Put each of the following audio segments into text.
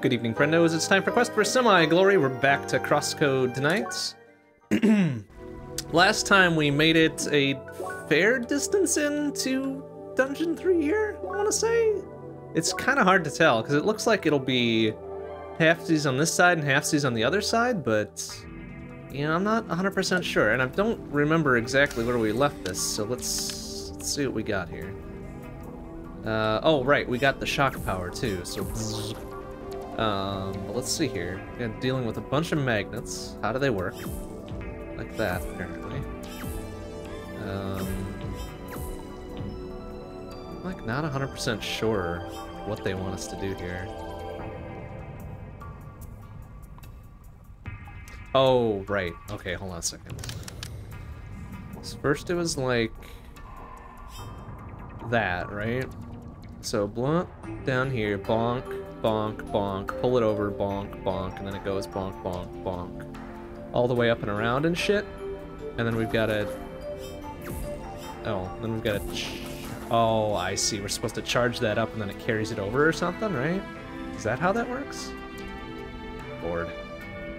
Good evening, friendos. It's time for Quest for Semi-Glory. We're back to Crosscode tonight. Last time we made it a fair distance into Dungeon 3 here, I want to say. It's kind of hard to tell, because it looks like it'll be halfsies on this side and halfsies on the other side, but... You know, I'm not 100% sure, and I don't remember exactly where we left this, so let's, let's see what we got here. Uh, oh, right, we got the shock power, too, so... Um, but let's see here. We're dealing with a bunch of magnets. How do they work? Like that, apparently. Um, I'm like not 100% sure what they want us to do here. Oh, right. Okay, hold on a second. So first it was like that, right? So blunt down here, bonk, bonk, bonk, pull it over, bonk, bonk, and then it goes bonk, bonk, bonk. All the way up and around and shit. And then we've got a... Oh, then we've got a... Oh, I see. We're supposed to charge that up and then it carries it over or something, right? Is that how that works? Bored.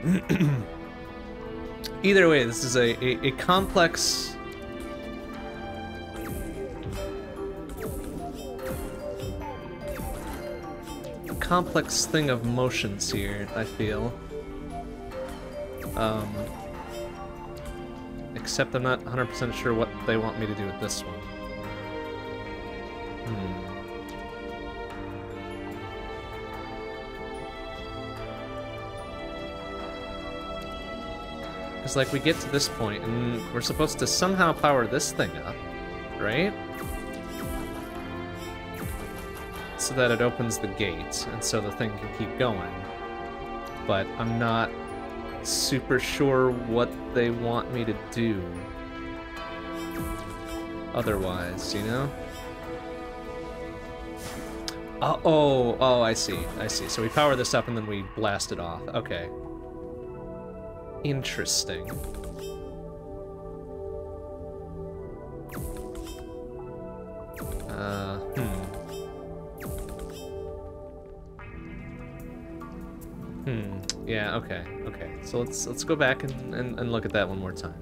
Either way, this is a, a, a complex complex thing of motions here, I feel. Um, except I'm not 100% sure what they want me to do with this one. Hmm. Because, like, we get to this point, and we're supposed to somehow power this thing up, right? So that it opens the gate, and so the thing can keep going. But I'm not super sure what they want me to do otherwise, you know? Oh, oh, oh, I see, I see. So we power this up and then we blast it off. Okay. Interesting. Uh, hmm. Hmm. Yeah, okay, okay. So let's let's go back and, and, and look at that one more time.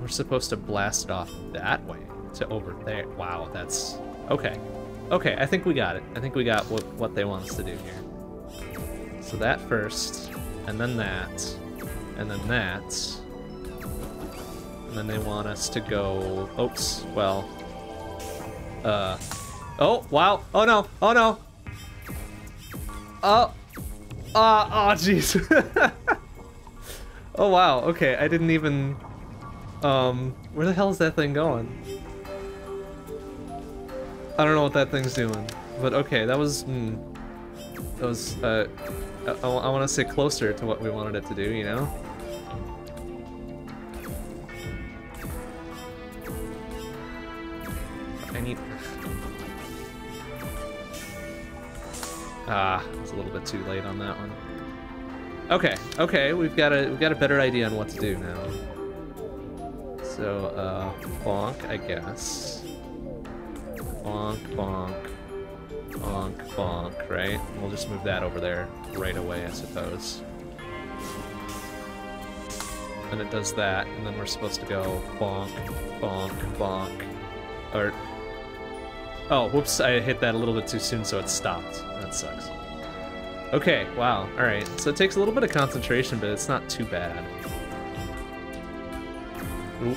We're supposed to blast it off that way to over there. Wow, that's... Okay. Okay, I think we got it. I think we got what, what they want us to do here. So that first, and then that, and then that. And then they want us to go... Oops, well... Uh... Oh, wow! Oh no! Oh no! Oh! Uh, oh, jeez. oh, wow. Okay, I didn't even... Um, where the hell is that thing going? I don't know what that thing's doing. But okay, that was... Mm, that was, uh... I, I want to say closer to what we wanted it to do, you know? I need... Ah, it's a little bit too late on that one. Okay, okay, we've got a we've got a better idea on what to do now. So, uh, bonk, I guess. Bonk, bonk, bonk, bonk, right? We'll just move that over there right away, I suppose. And it does that, and then we're supposed to go bonk, bonk, bonk, or Oh, whoops, I hit that a little bit too soon, so it stopped. That sucks. Okay, wow, alright. So it takes a little bit of concentration, but it's not too bad. Oop.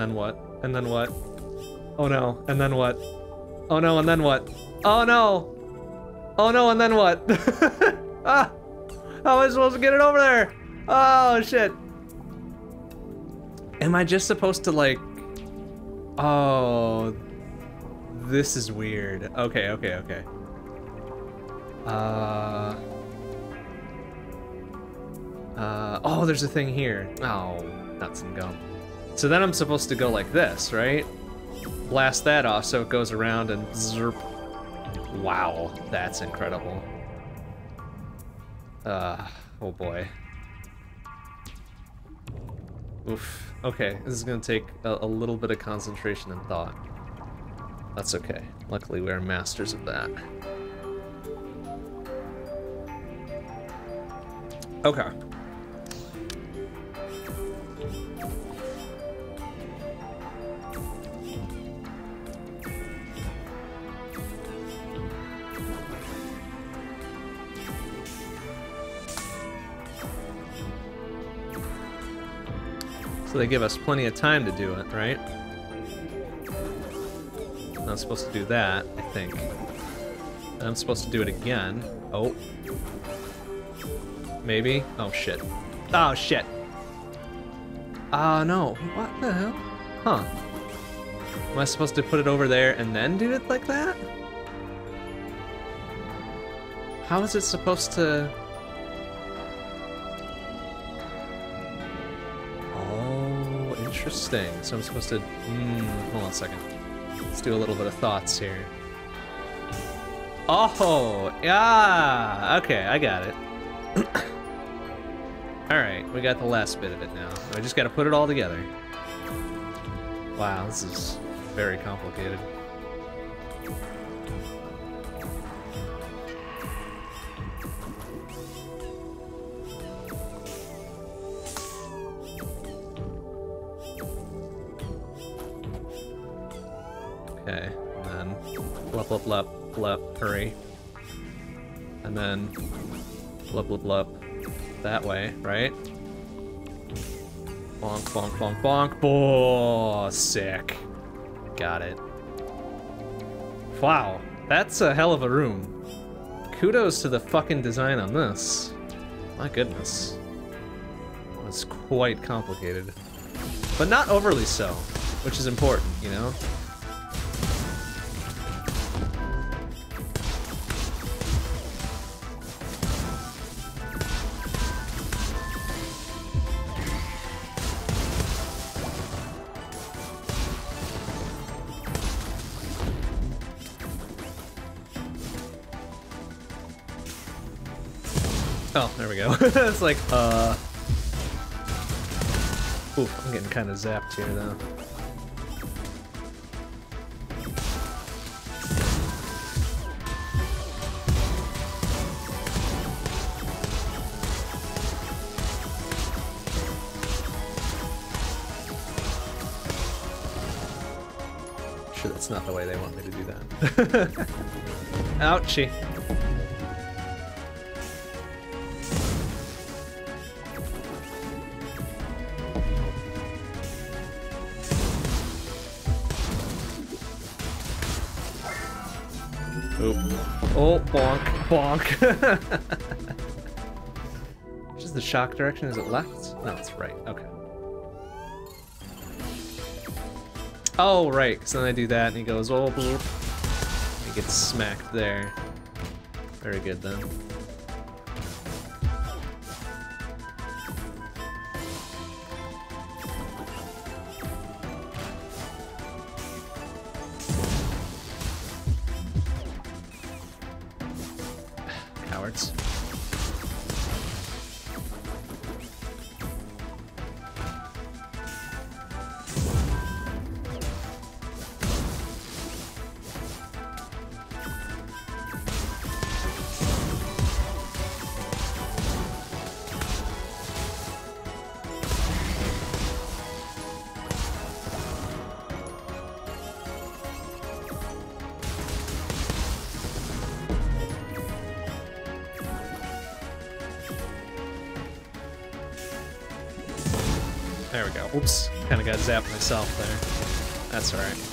Then what? And then what? Oh no, and then what? Oh no, and then what? Oh no! Oh no, and then what? ah! How am I supposed to get it over there? Oh shit! Am I just supposed to like... Oh... This is weird. Okay, okay, okay. Uh... Uh, oh, there's a thing here. Oh, nuts and gum. So then I'm supposed to go like this, right? Blast that off so it goes around and zerp. Wow, that's incredible. Uh, oh boy. Oof. Okay, this is gonna take a, a little bit of concentration and thought. That's okay. Luckily, we are masters of that. Okay. So they give us plenty of time to do it, right? I'm supposed to do that, I think. And I'm supposed to do it again. Oh. Maybe? Oh, shit. Oh, shit. Ah, uh, no. What the hell? Huh. Am I supposed to put it over there and then do it like that? How is it supposed to... Interesting. So I'm supposed to... Mm, hold on a second. Let's do a little bit of thoughts here. Oh! Yeah! Okay, I got it. Alright, we got the last bit of it now. I just gotta put it all together. Wow, this is very complicated. Blup, hurry. And then blup blup blup that way, right? Bonk, bonk, bonk, bonk. Oh, sick. Got it. Wow, that's a hell of a room. Kudos to the fucking design on this. My goodness. It's quite complicated. But not overly so, which is important, you know? it's like, uh... Oof, I'm getting kind of zapped here, though. Sure, that's not the way they want me to do that. Ouchie. Bonk. Which is the shock direction? Is it left? No, it's right. Okay. Oh, right, because then I do that and he goes, oh, bloop. He gets smacked there. Very good then. Oops. Kind of got zapped myself there. That's alright.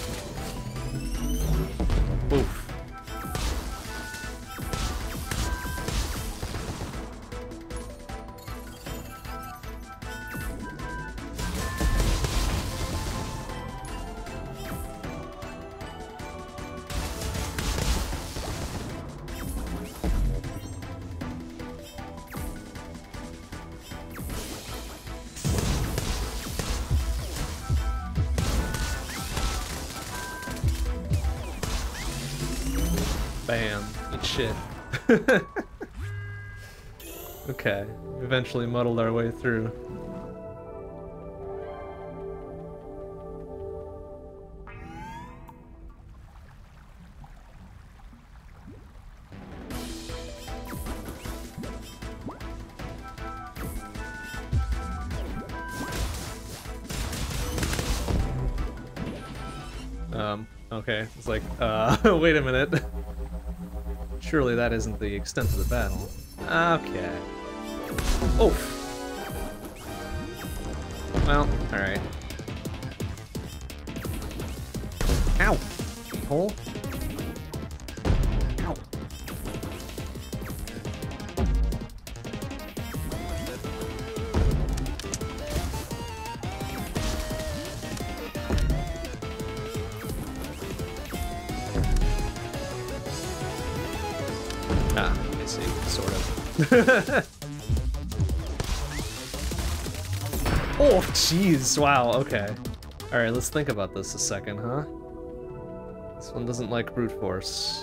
Eventually muddled our way through. Um, okay. It's like, uh, wait a minute. Surely that isn't the extent of the battle. Okay. Oh! Well, alright. Wow, okay. Alright, let's think about this a second, huh? This one doesn't like brute force.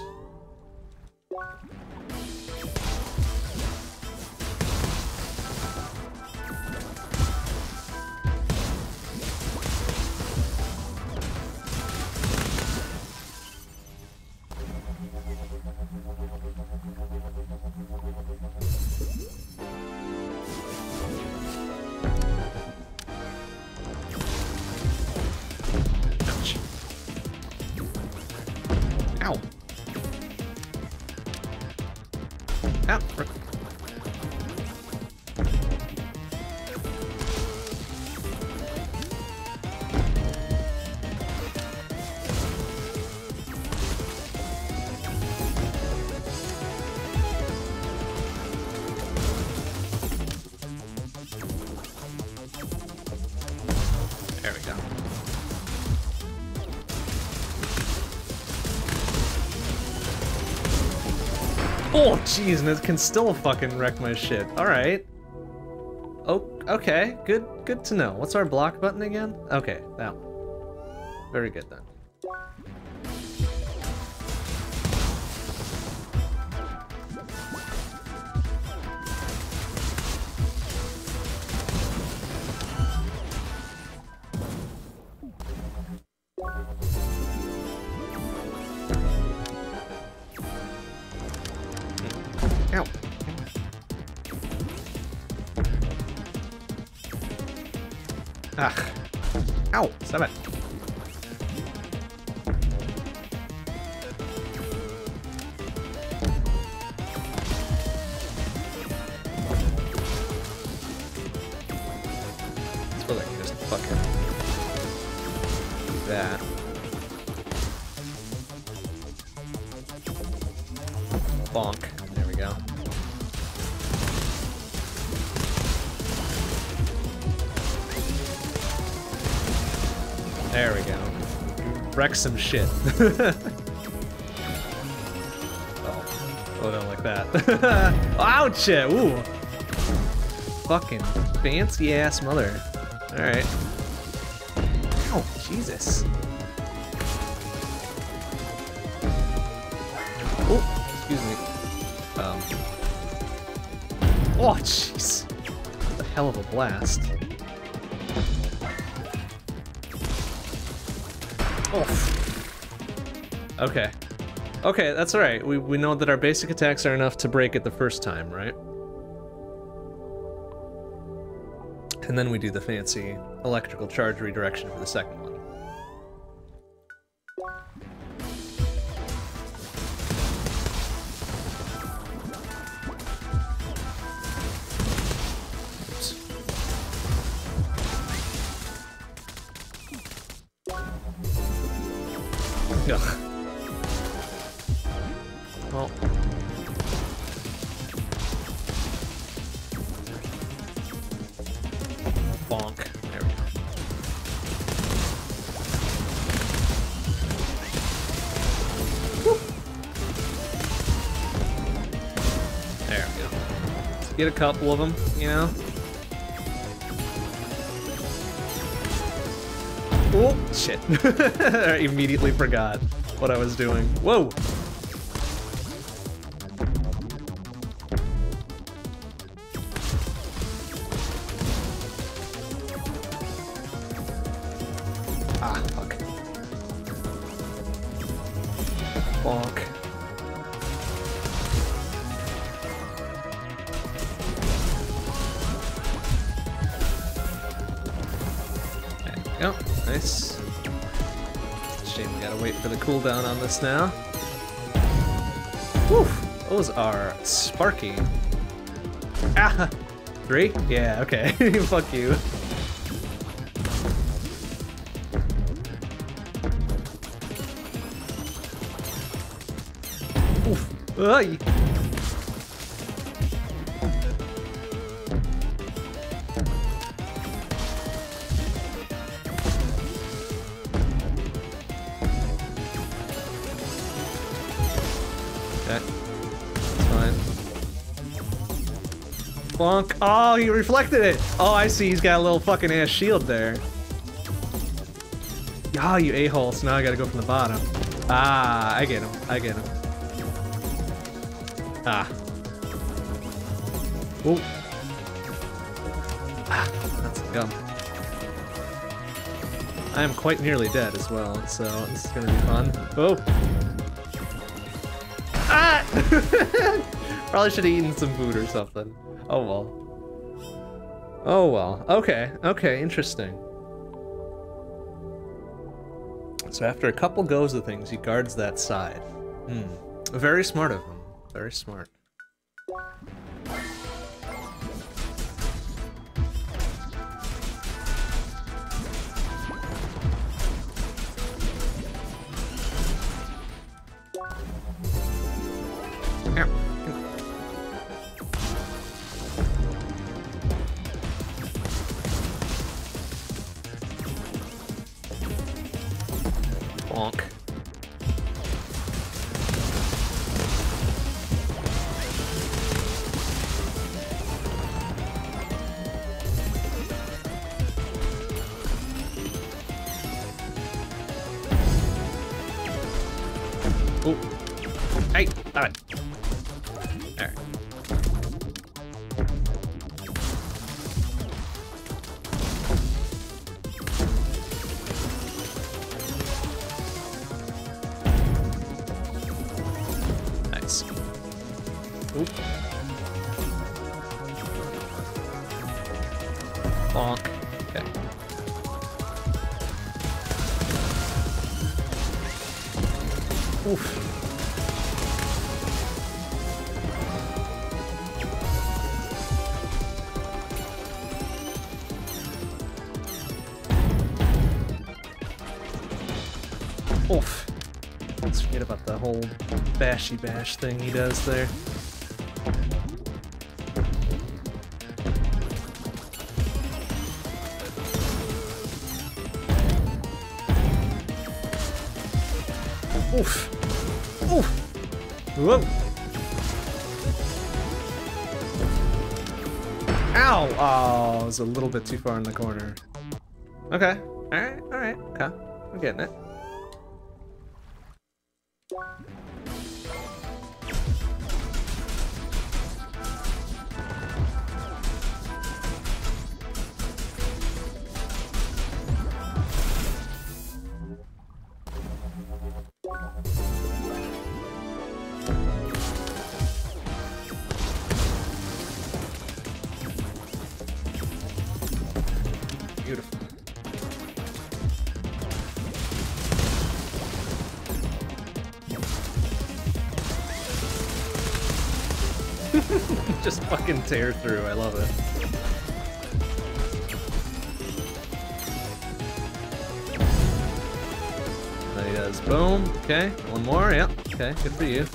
Jeez, and it can still fucking wreck my shit. All right. Oh, okay. Good, good to know. What's our block button again? Okay, that one. Very good then. Fucking do that. Bonk. There we go. There we go. Wreck some shit. oh. Oh, like that. Ouch! Ooh. Fucking fancy ass mother. Alright. Oh, Jesus. Oh, excuse me. Um. Oh, jeez. What the hell of a blast. Oh. Okay. Okay, that's alright. We, we know that our basic attacks are enough to break it the first time, right? And then we do the fancy electrical charge redirection for the second get a couple of them, you know? Oh, shit. I immediately forgot what I was doing. Whoa! This now. Whew! Those are sparky. Ah! Three? Yeah, okay. Fuck you. Oof. Bonk. Oh, he reflected it. Oh, I see. He's got a little fucking ass shield there. Ah, you a-hole. So now I gotta go from the bottom. Ah, I get him. I get him. Ah. Oh. Ah, that's gum. I am quite nearly dead as well, so this is gonna be fun. Oh. Ah! Probably should have eaten some food or something. Oh well. Oh well. Okay, okay, interesting. So after a couple goes of things, he guards that side. Hmm. Very smart of him. Very smart. Oh. Hey, stop it. There. Bash thing he does there. Oof. Oof. Whoa. Ow! Oh, it was a little bit too far in the corner. Okay. Alright, alright. Okay. I'm getting it. Tear through. I love it. There he does. Boom. Okay. One more. Yep. Okay. Good for you.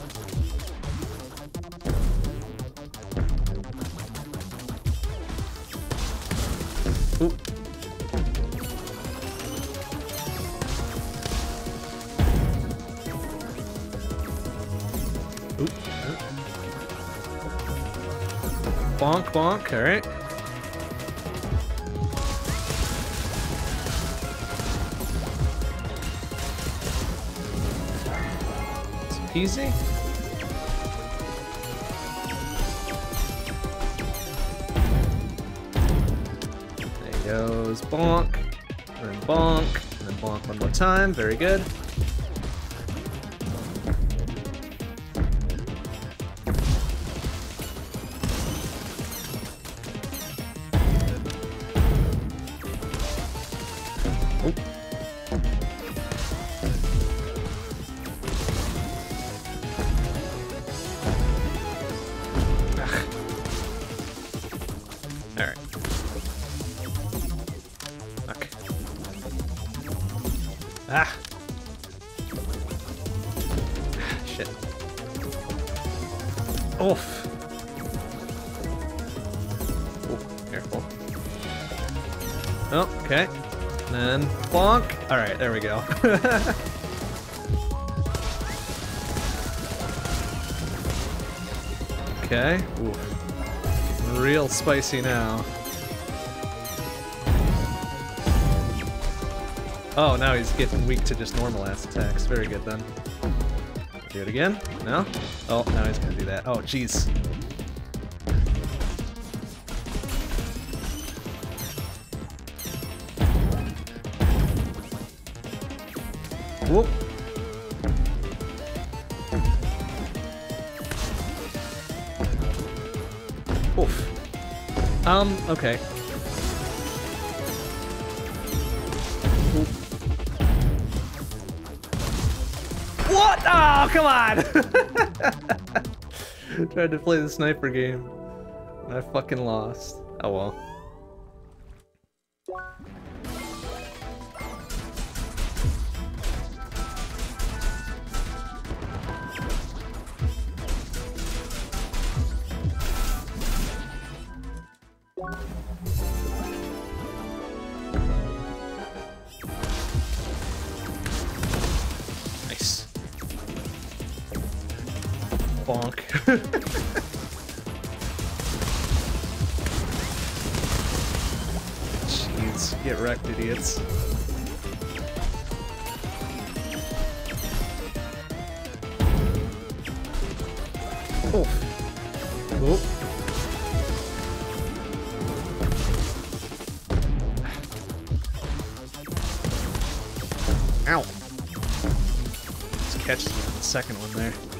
Very good. okay. Ooh. Real spicy now. Oh, now he's getting weak to just normal ass attacks. Very good then. Do it again? No? Oh, now he's gonna do that. Oh, jeez. Um, okay. What? Oh, come on! Tried to play the sniper game. And I fucking lost. Oh well. Nice. Bonk. Jeez, get wrecked, idiots. Oh. Oh. Second one there.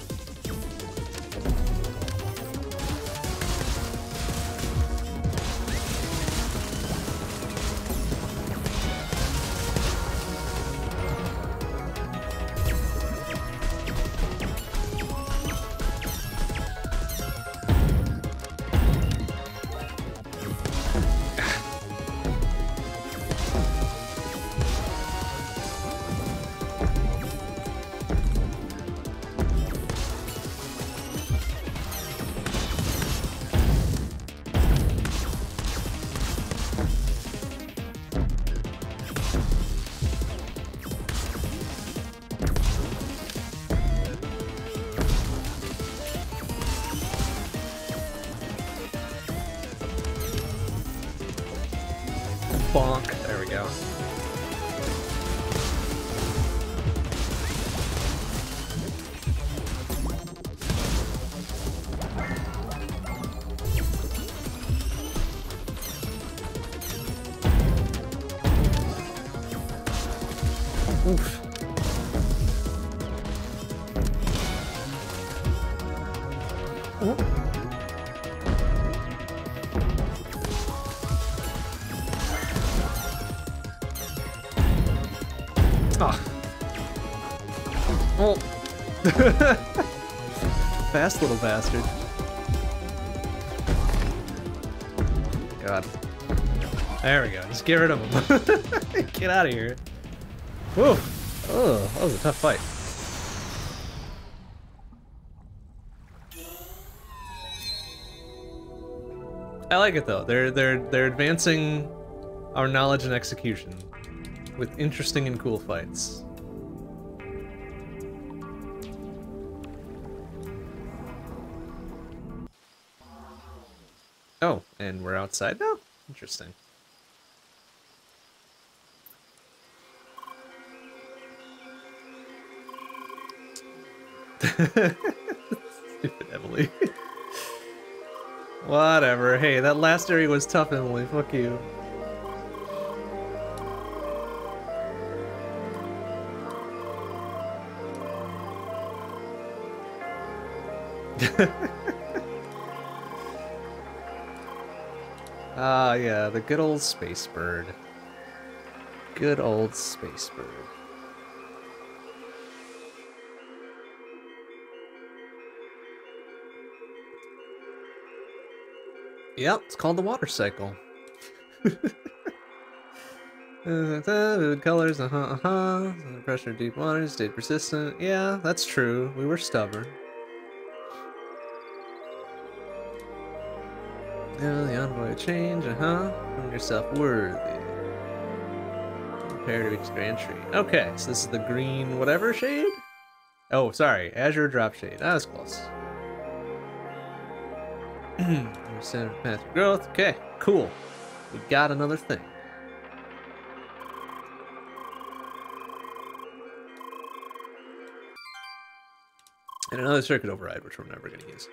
Fast little bastard. God. There we go. Just get rid of him. get out of here. Whoa. Oh, that was a tough fight. I like it though. They're they're they're advancing our knowledge and execution with interesting and cool fights. Outside now? Interesting. Stupid Emilie. Whatever. Hey, that last area was tough, Emilie. Fuck you. Ah, yeah, the good old space bird. Good old space bird. Yep, it's called the water cycle. Uh, colors, uh-huh, uh-huh. Pressure, of deep water, stayed persistent. Yeah, that's true. We were stubborn. Yeah, the envoy change, uh-huh. Prove yourself worthy. Prepare to expand tree. Okay, so this is the green whatever shade? Oh, sorry, Azure Drop Shade. That was close. Center path growth. Okay, cool. We got another thing. And another circuit override, which we're never going to use.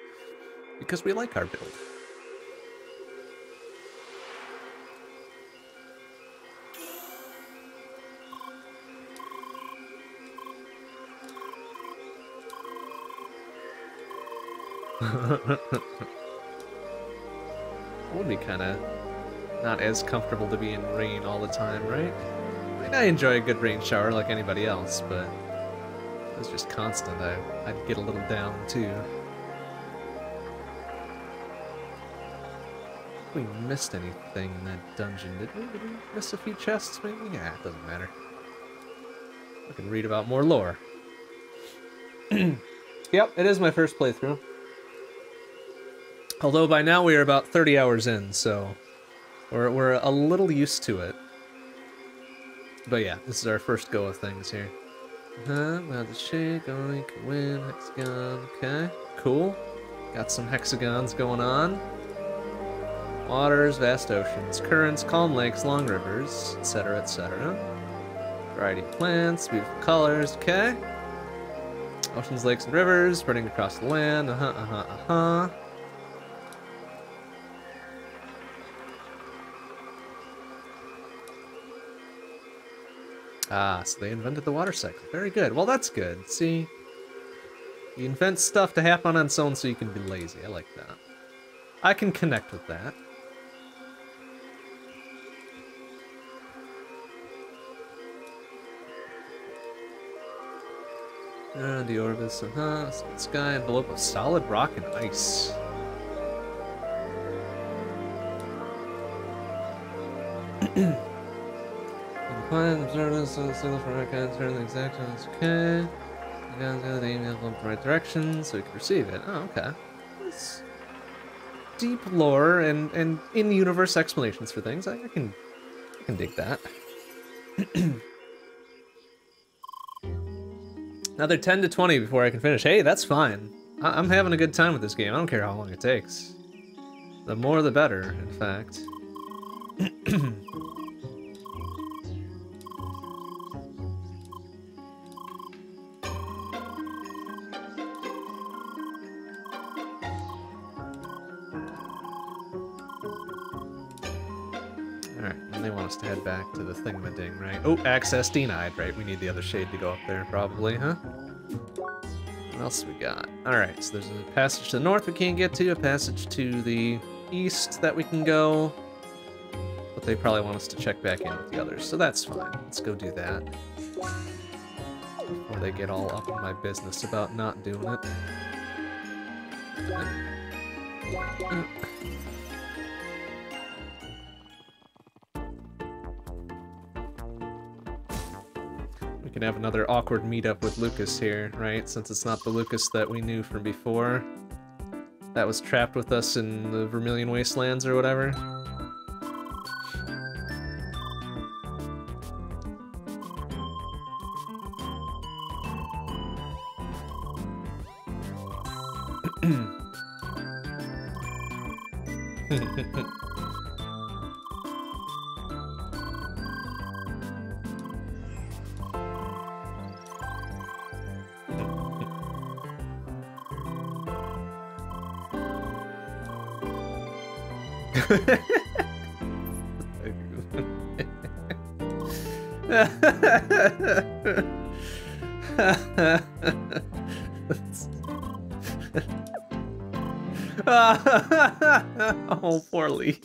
Because we like our build. would be kind of not as comfortable to be in rain all the time, right? I mean, I enjoy a good rain shower like anybody else, but it was just constant. I, I'd get a little down too. We missed anything in that dungeon, did we? Did we miss a few chests, maybe? Yeah, it doesn't matter. I can read about more lore. yep, it is my first playthrough. Although by now we are about 30 hours in, so we're, we're a little used to it. But yeah, this is our first go of things here. Uh, well, the shake, oink, win, hexagon, okay, cool. Got some hexagons going on. Waters, vast oceans, currents, calm lakes, long rivers, etc., etc. Variety of plants, beautiful colors, okay. Oceans, lakes, and rivers, spreading across the land, uh-huh, uh-huh, uh-huh. Ah, so they invented the water cycle. Very good. Well, that's good. See? You invent stuff to happen on its own so you can be lazy. I like that. I can connect with that. Uh, the orbis, uh huh, sky envelope of solid rock and ice. Quiet, observe this, signal from record, turn the exact it's okay. Guys got the email in the right direction so we can receive it. Oh, okay. It's deep lore and, and in-universe explanations for things. I, I can I can dig that. Another 10 to 20 before I can finish. Hey, that's fine. I I'm having a good time with this game. I don't care how long it takes. The more the better, in fact. head back to the thingamading, right? Oh, access denied, right? We need the other shade to go up there, probably, huh? What else we got? Alright, so there's a passage to the north we can't get to, a passage to the east that we can go. But they probably want us to check back in with the others, so that's fine. Let's go do that. Before they get all up in my business about not doing it. Uh, can have another awkward meetup with Lukas here, right? Since it's not the Lukas that we knew from before. That was trapped with us in the Vermilion Wastelands or whatever.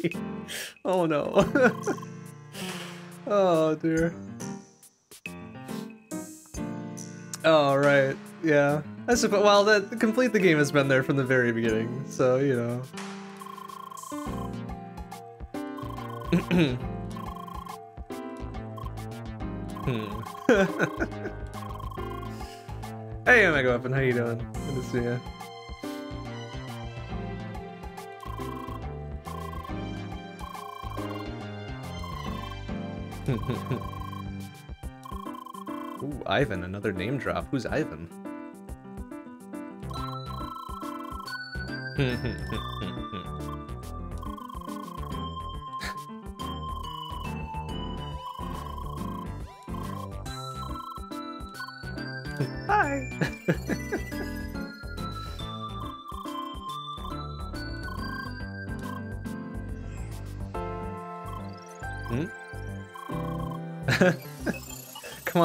Oh no. oh dear. Oh right, yeah. I suppose. Well, that complete the game has been there from the very beginning, so you know. hmm. hey, Omega Weapon, how you doing? Good to see you. Ooh, Ivan, another name drop. Who's Ivan?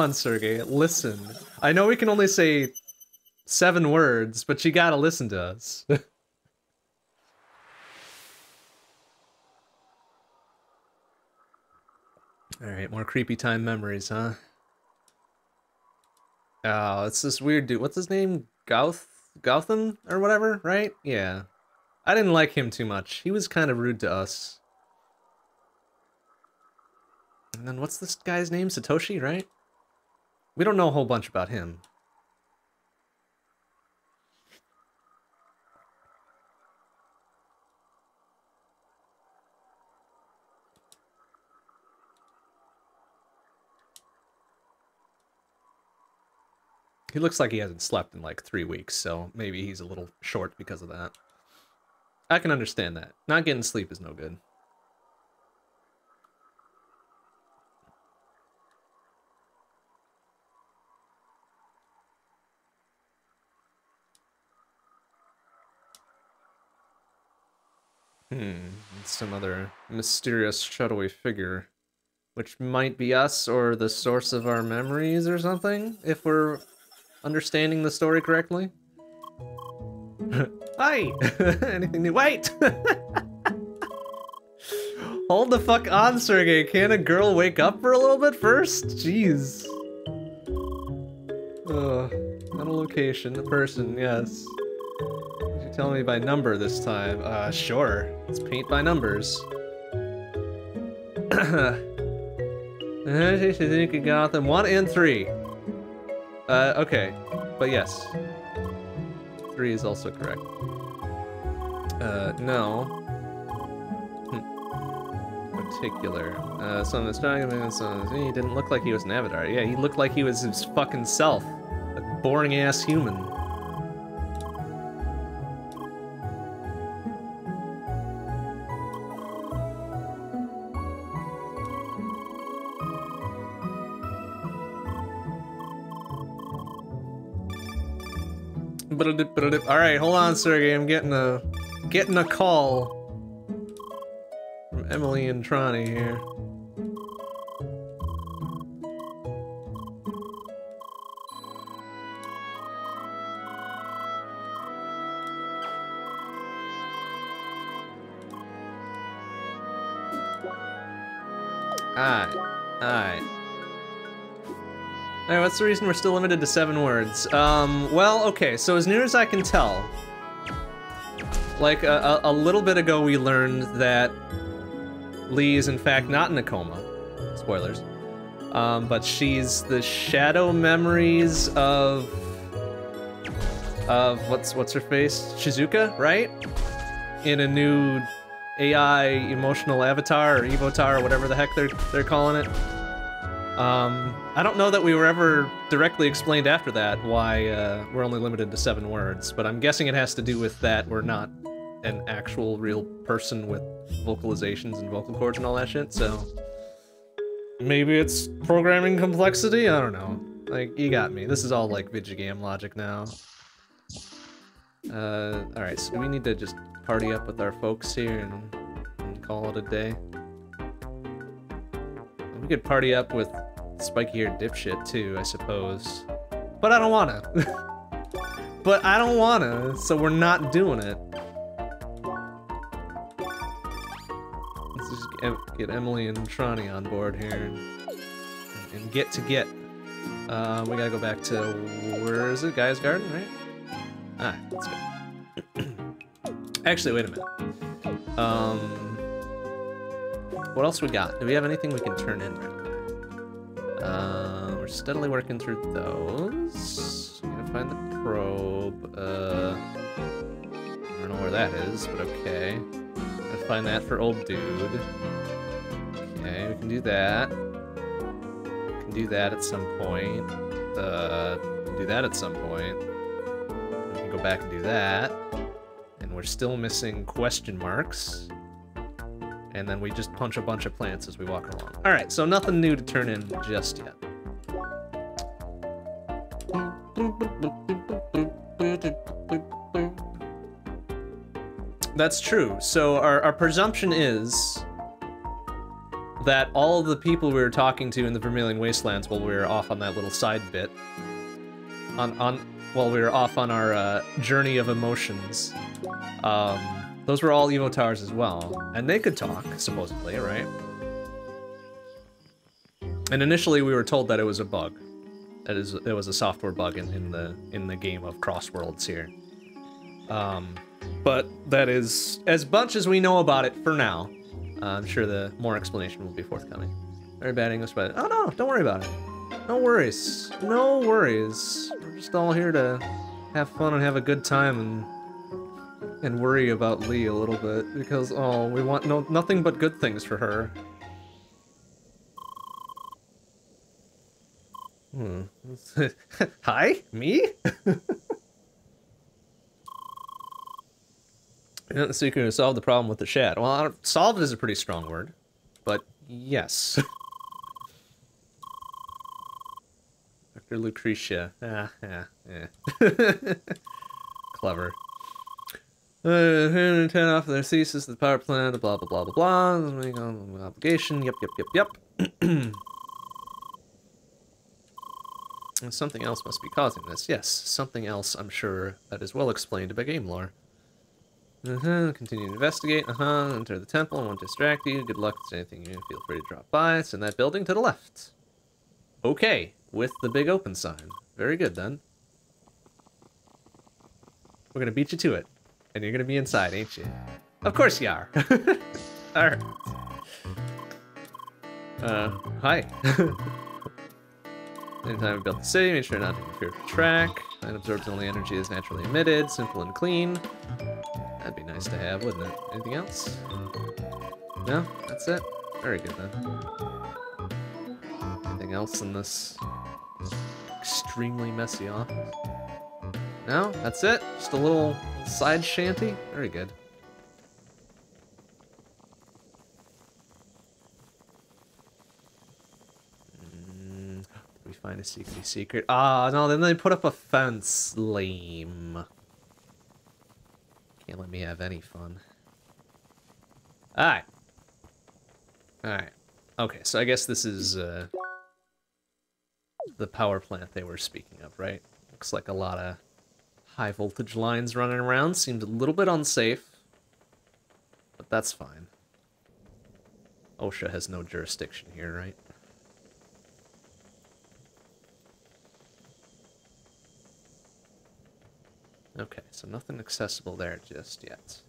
on, Sergey, listen. I know we can only say seven words, but you gotta listen to us. Alright, more creepy time memories, huh? Oh, it's this weird dude. What's his name? Gauth? Gautham? Or whatever, right? Yeah. I didn't like him too much. He was kind of rude to us. And then what's this guy's name? Satoshi, right? We don't know a whole bunch about him. He looks like he hasn't slept in like three weeks, so maybe he's a little short because of that. I can understand that. Not getting sleep is no good. Hmm, some other mysterious shadowy figure. Which might be us or the source of our memories or something, if we're understanding the story correctly. Hi! Anything new? Wait! Hold the fuck on, Sergey. Can a girl wake up for a little bit first? Jeez. Ugh. Not a location, a person, yes. Tell me by number this time? Uh, sure. Let's paint by numbers. Gautham 1 and 3. Uh, okay. But yes. 3 is also correct. Uh, no. Hmm. Particular. Uh, son of the Dragon, son he didn't look like he was an avatar. Yeah, he looked like he was his fucking self. A boring-ass human. All right, hold on, Sergey. I'm getting a getting a call from Emilie and C'tron here. What's the reason we're still limited to seven words? Um, well, okay, so as near as I can tell, like, a, a, a little bit ago we learned that Lea is in fact not in a coma. Spoilers. Um, but she's the shadow memories of... Of, what's what's her face? Shizuka, right? In a new AI emotional avatar or evotar or whatever the heck they're they're calling it. Um, I don't know that we were ever directly explained after that why uh, we're only limited to seven words, but I'm guessing it has to do with that we're not an actual real person with vocalizations and vocal cords and all that shit, so... Maybe it's programming complexity? I don't know. Like, you got me. This is all like Vigigam logic now. Uh, alright, so we need to just party up with our folks here and, and call it a day. We could party up with spiky-haired dipshit too, I suppose. But I don't wanna. but I don't wanna, so we're not doing it. Let's just get Emilie and C'tron on board here and, get to get. Uh, we gotta go back to, where is it? Gaia's Garden, right? Ah, let's go. Actually, wait a minute. Um, What else we got? Do we have anything we can turn in right we're steadily working through those. I'm gonna find the probe. Uh, I don't know where that is, but okay. Gonna find that for old dude. Okay, we can do that. We can do that at some point. Uh, do that at some point. We can go back and do that. And we're still missing question marks. And then we just punch a bunch of plants as we walk along. Alright, so nothing new to turn in just yet. That's true. So our, our presumption is that all the people we were talking to in the Vermillion Wastelands while we were off on that little side bit, on on while we were off on our uh, journey of emotions, um, those were all Evotars as well, and they could talk supposedly, right? And initially, we were told that it was a bug. That is, it was a software bug in, in the in the game of Crossworlds here. Um, but that is as much as we know about it for now. Uh, I'm sure the more explanation will be forthcoming. Very bad English, but oh no, don't worry about it. No worries, no worries. We're just all here to have fun and have a good time and and worry about Lea a little bit because oh, we want no nothing but good things for her. Hmm. Hi, me? the secret to solve the problem with the shad. Well, solved is a pretty strong word, but yes. Dr. Lucretia. Ah, yeah, yeah. Clever. Uh, turn off their thesis, the power plant, blah, blah, blah, blah, blah. Obligation, yep, yep, yep, yep. something else must be causing this. Yes, something else, I'm sure, that is well explained by game lore. Uh-huh, continue to investigate, uh-huh, enter the temple, won't distract you, good luck if anything you feel free to drop by, it's in that building to the left. Okay, with the big open sign. Very good, then. We're gonna beat you to it, and you're gonna be inside, ain't you? Of course you are! Alright. Uh, hi. Anytime we build the city, make sure not to interfere with the track. It absorbs only energy is naturally emitted, simple and clean. That'd be nice to have, wouldn't it? Anything else? No? That's it? Very good then. Anything else in this extremely messy office? No? That's it? Just a little side shanty? Very good. Mm, we find a secret secret. Ah, no, then they put up a fence. Lame. Can't let me have any fun. Alright. Alright. Okay, so I guess this is, uh, the power plant they were speaking of, right? Looks like a lot of high voltage lines running around. Seems a little bit unsafe. But that's fine. OSHA has no jurisdiction here, right? Okay, so nothing accessible there just yet.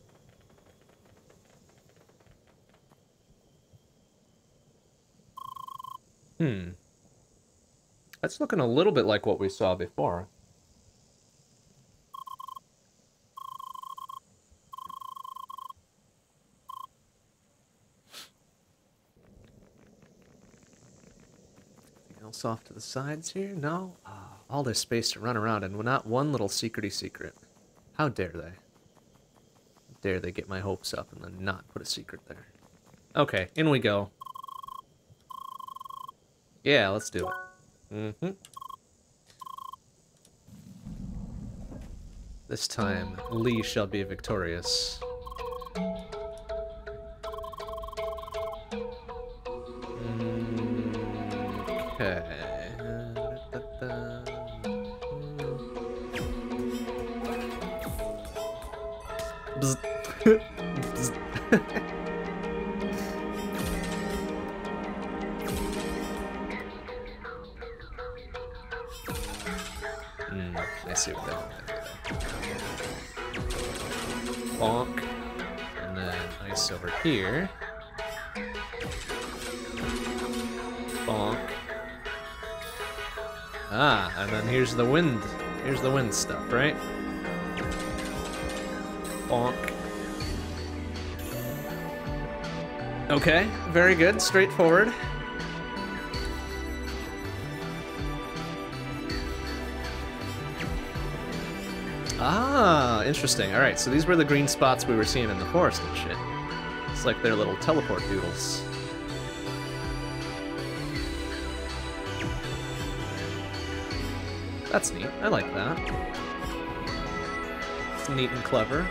Hmm. That's looking a little bit like what we saw before. Anything else off to the sides here? No? Oh, all this space to run around and not one little secrety secret. How dare they? How dare they get my hopes up and then not put a secret there. Okay, in we go. Yeah, let's do it. Mm-hmm. This time, Lea shall be victorious. Good, straightforward. Ah, interesting. All right, so these were the green spots we were seeing in the forest and shit. It's like they're little teleport doodles. That's neat. I like that. It's neat and clever.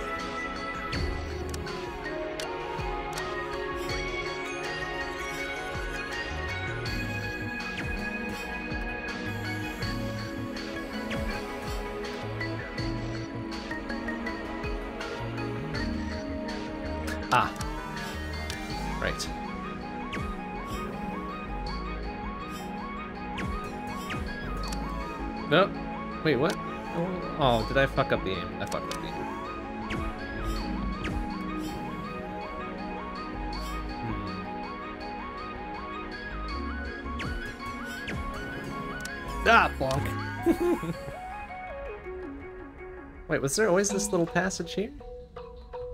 Oh, did I fuck up the aim? I fucked up the aim. Hmm. Ah, bonk. Wait, was there always this little passage here?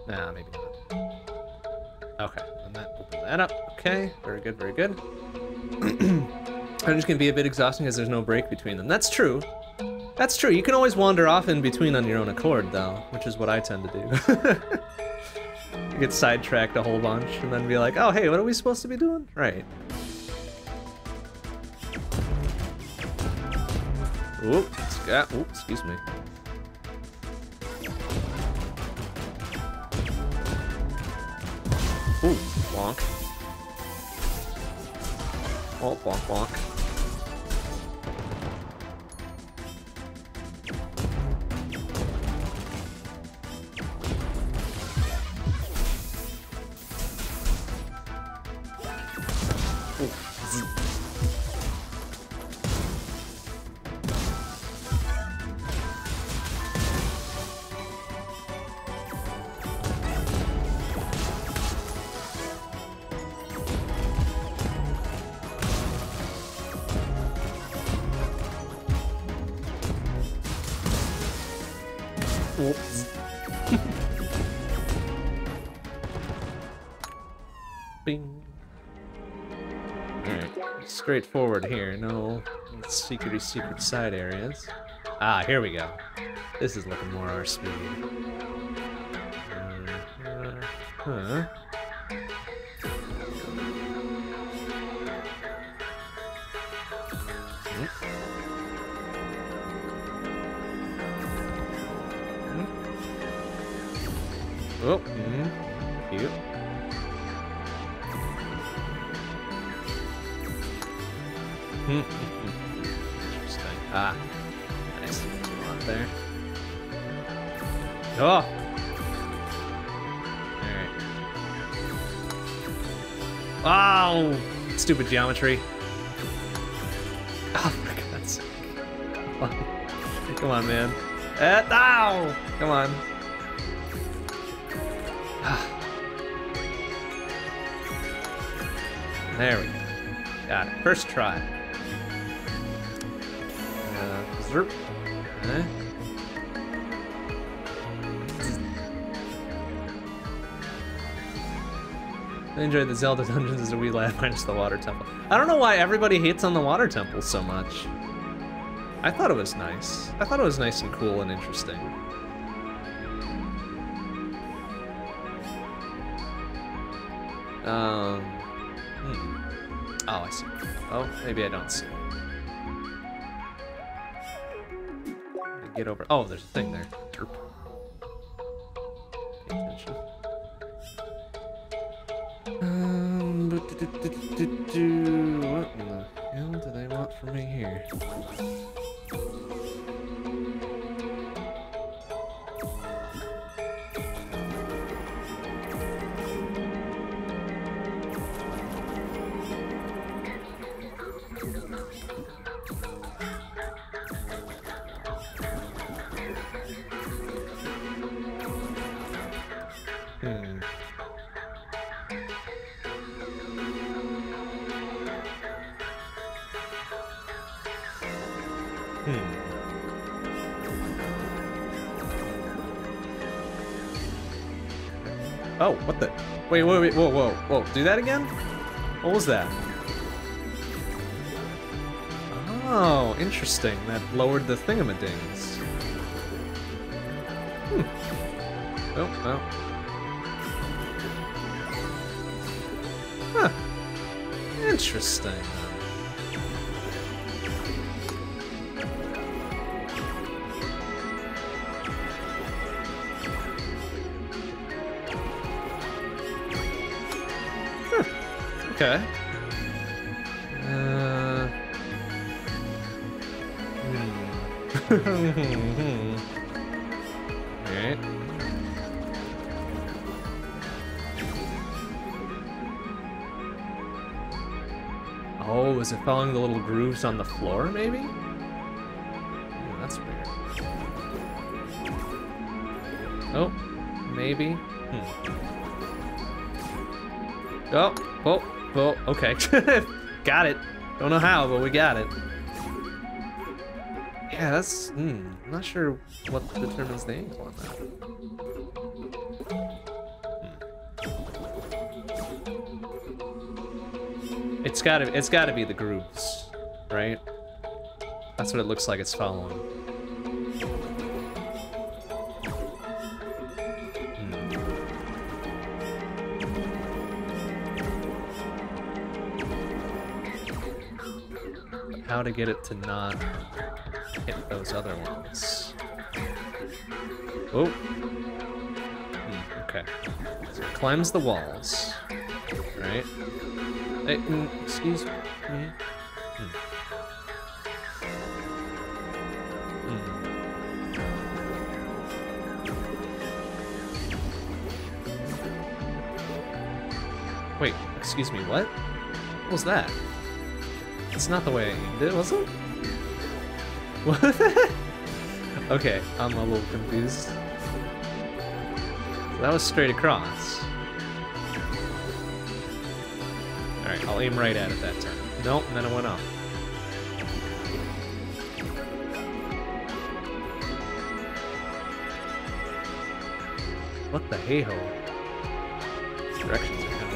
Nah, maybe not. Okay, and that open that up. Okay, very good, very good. I'm just gonna be a bit exhausting because there's no break between them. That's true. That's true. You can always wander off in between on your own accord, though, which is what I tend to do. you get sidetracked a whole bunch and then be like, oh, hey, what are we supposed to be doing? Right. Oop, oop, excuse me. Ooh, bonk. Oh, bonk, bonk. Straightforward here, no secrety secret side areas. Ah, here we go. This is looking more our speed. Uh, uh, huh. Interesting. Ah, nice. On there. Oh! Alright. Oh! Stupid geometry. Oh, for God's sake. Come on, Come on man. Uh, ow! Come on. There we go. Got it. First try. I enjoyed the Zelda dungeons as a wee lad minus the water temple. I don't know why everybody hates on the water temple so much. I thought it was nice. I thought it was nice and cool and interesting. Um, hmm. Oh, I see. Oh, maybe I don't see. Get over. Oh, there's a thing there. Wait, wait, wait, whoa, whoa, whoa. Do that again? What was that? Oh, interesting. That lowered the thingamadings. Hmm. Oh, oh. Huh. Interesting. Okay. Uh. Hmm. Alright. Oh, is it following the little grooves on the floor, maybe? Ooh, that's weird. Oh, maybe. Hmm. Oh, oh, oh, okay. got it. Don't know how, but we got it. Yeah, that's. Hmm. I'm not sure what determines the angle on that. Hmm. It's gotta. It's gotta be the grooves, right? That's what it looks like it's following. To get it to not hit those other ones. Oh. Hmm, okay. So climbs the walls. Right? Hey, mm, excuse me. Hmm. Hmm. Wait, excuse me, what? What was that? It's not the way I aimed it, was it? What? okay, I'm a little confused. So that was straight across. Alright, I'll aim right at it that time. Nope, and then it went off. What the hey-ho? Directions are kind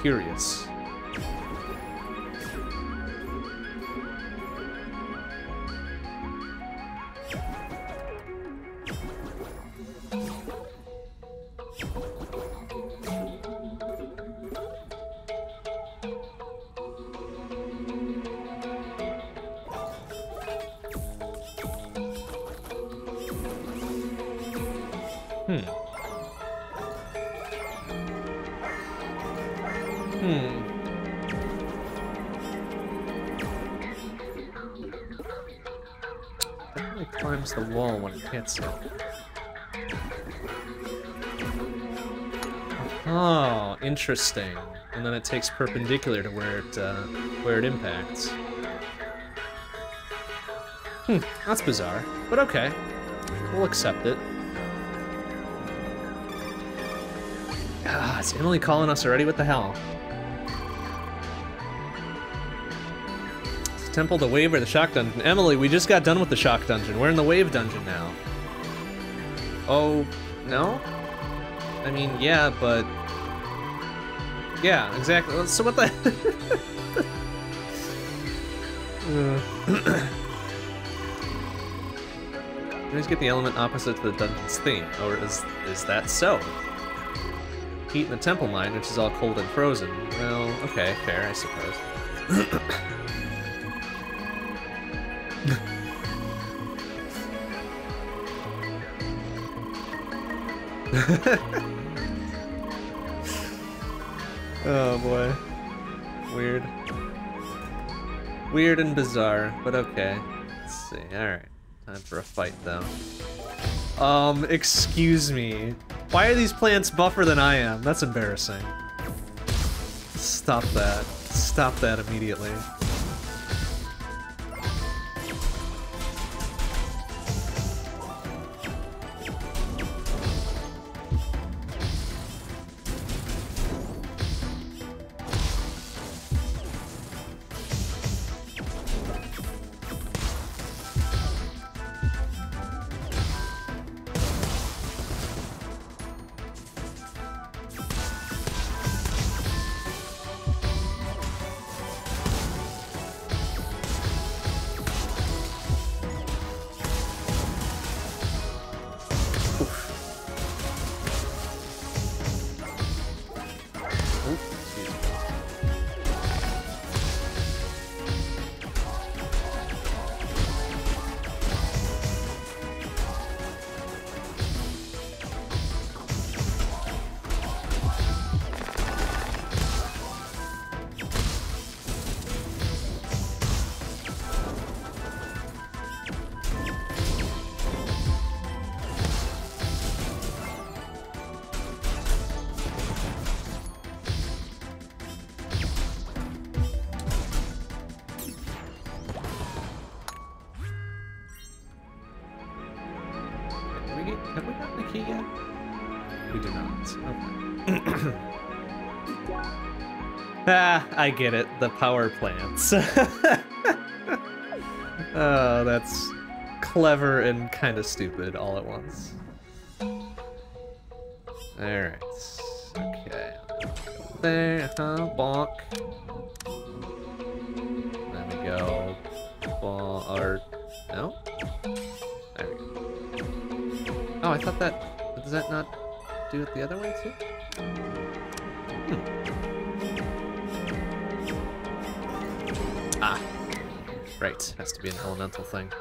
curious. Interesting. And then it takes perpendicular to where it uh, where it impacts. Hmm, that's bizarre, but okay. We'll accept it. Ah, it's Emilie calling us already? What the hell? Is the temple the wave or the shock dungeon? Emilie, we just got done with the shock dungeon. We're in the wave dungeon now. Oh, no? I mean, yeah, but... Yeah, exactly. So what the... uh. Always get the element opposite to the dungeon's theme, or is is that so? Heat in the temple mine, which is all cold and frozen. Well, okay, fair, I suppose. oh boy. Weird. Weird and bizarre, but okay. Let's see. Alright. Time for a fight, though. Um, excuse me. Why are these plants buffer than I am? That's embarrassing. Stop that. Stop that immediately. I get it. The power plants. oh, that's clever and kind of stupid all at once. Alright. Okay. There, huh? Bonk. There we go. Bonk, or... No? There we go. Oh, I thought that... Does that not do it the other way, too? Right, has to be an elemental thing.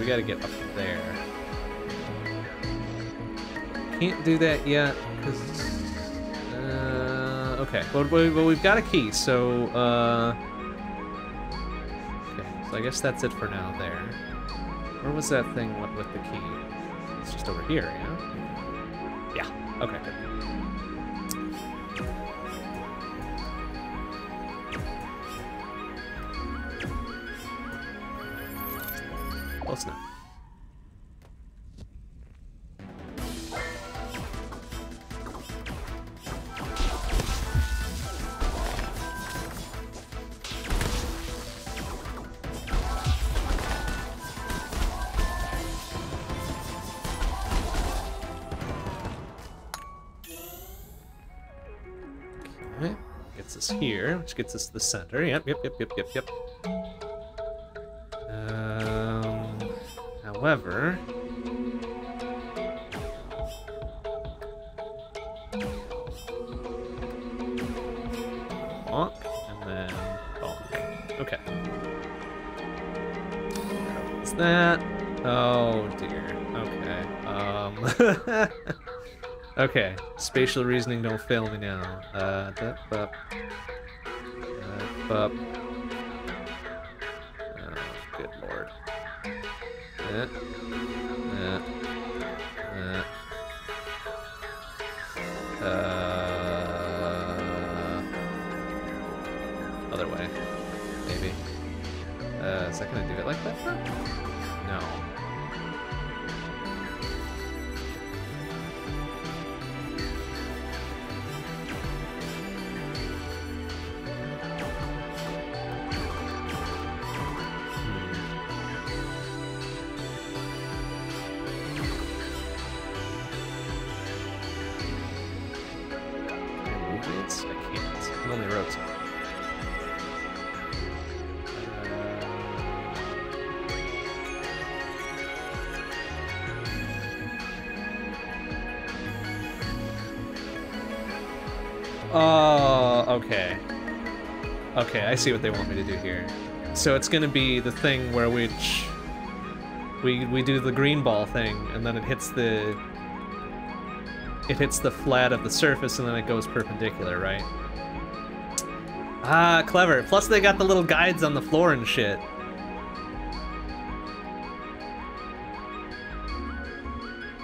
We got to get up there. Can't do that yet because. Uh, okay, well, well, we've got a key, so. Uh, okay, so I guess that's it for now. There. Where was that thing with with the key? It's just over here, yeah. Yeah. Okay. Gets us here, which gets us to the center. Yep, yep, yep, yep, yep, yep. Um, however. Okay. What's that? Oh dear. Okay. Um. okay. Spatial reasoning don't fail me now. Uh. Dup, I see what they want me to do here. So it's gonna be the thing where we we we do the green ball thing, and then it hits the it hits the flat of the surface, and then it goes perpendicular, right? Ah, clever. Plus they got the little guides on the floor and shit.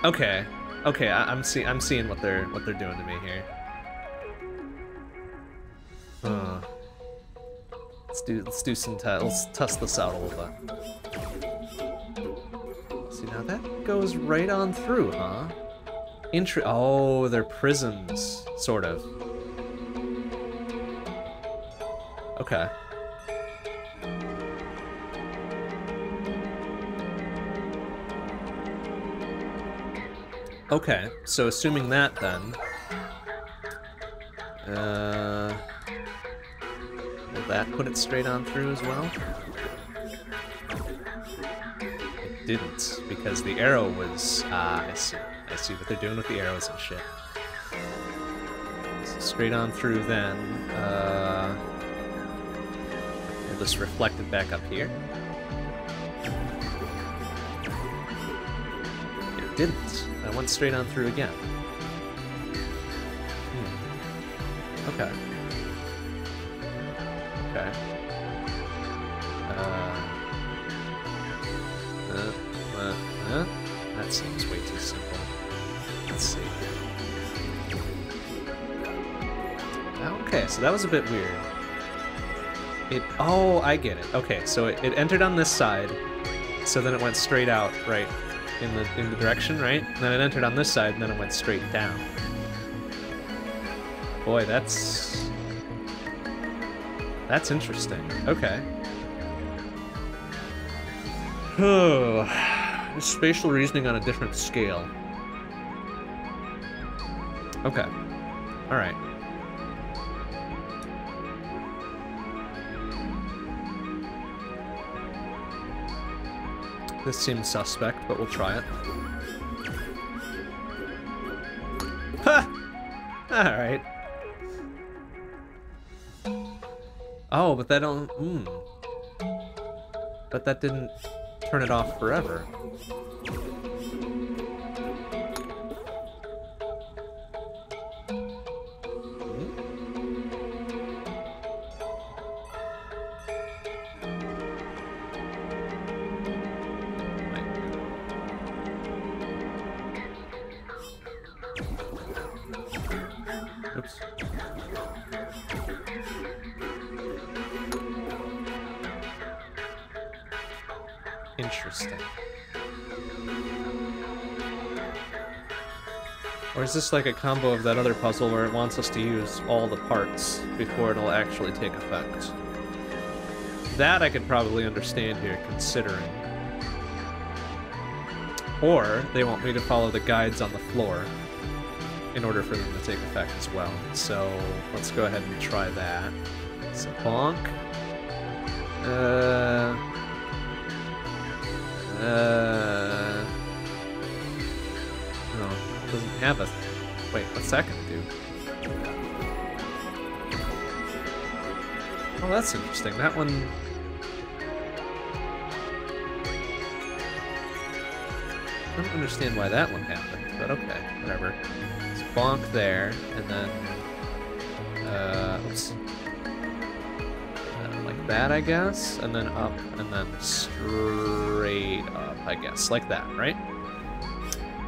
Okay, okay, I, I'm see I'm seeing what they're what they're doing to me here. Do let's do some let's test this out a little bit. See now that goes right on through, huh? Intri- oh, they're prisms, sort of. Okay. Okay, so assuming that then, put it straight on through as well? It didn't, because the arrow was, ah, I see. I see what they're doing with the arrows and shit. So straight on through then, uh, we'll just back up here. It didn't. I went straight on through again. Hmm. Okay. So that was a bit weird. It. Oh, I get it. Okay, so it, it entered on this side, so then it went straight out, right, in the in the direction, right? And then it entered on this side, and then it went straight down. Boy, that's that's interesting. Okay. Oh, Spatial reasoning on a different scale. Okay. Alright. This seems suspect, but we'll try it. Ha! Alright. Oh, but that don't... Mm. But that didn't turn it off forever. Is this like a combo of that other puzzle where it wants us to use all the parts before it'll actually take effect? That I could probably understand here, considering. Or they want me to follow the guides on the floor in order for them to take effect as well. So let's go ahead and try that. So bonk. Uh. Uh. No, doesn't have a Wait, what's that gonna do? Oh, that's interesting. That one... I don't understand why that one happened, but okay, whatever. It's bonk there, and then... that, I guess, and then up, and then straight up, I guess, like that, right?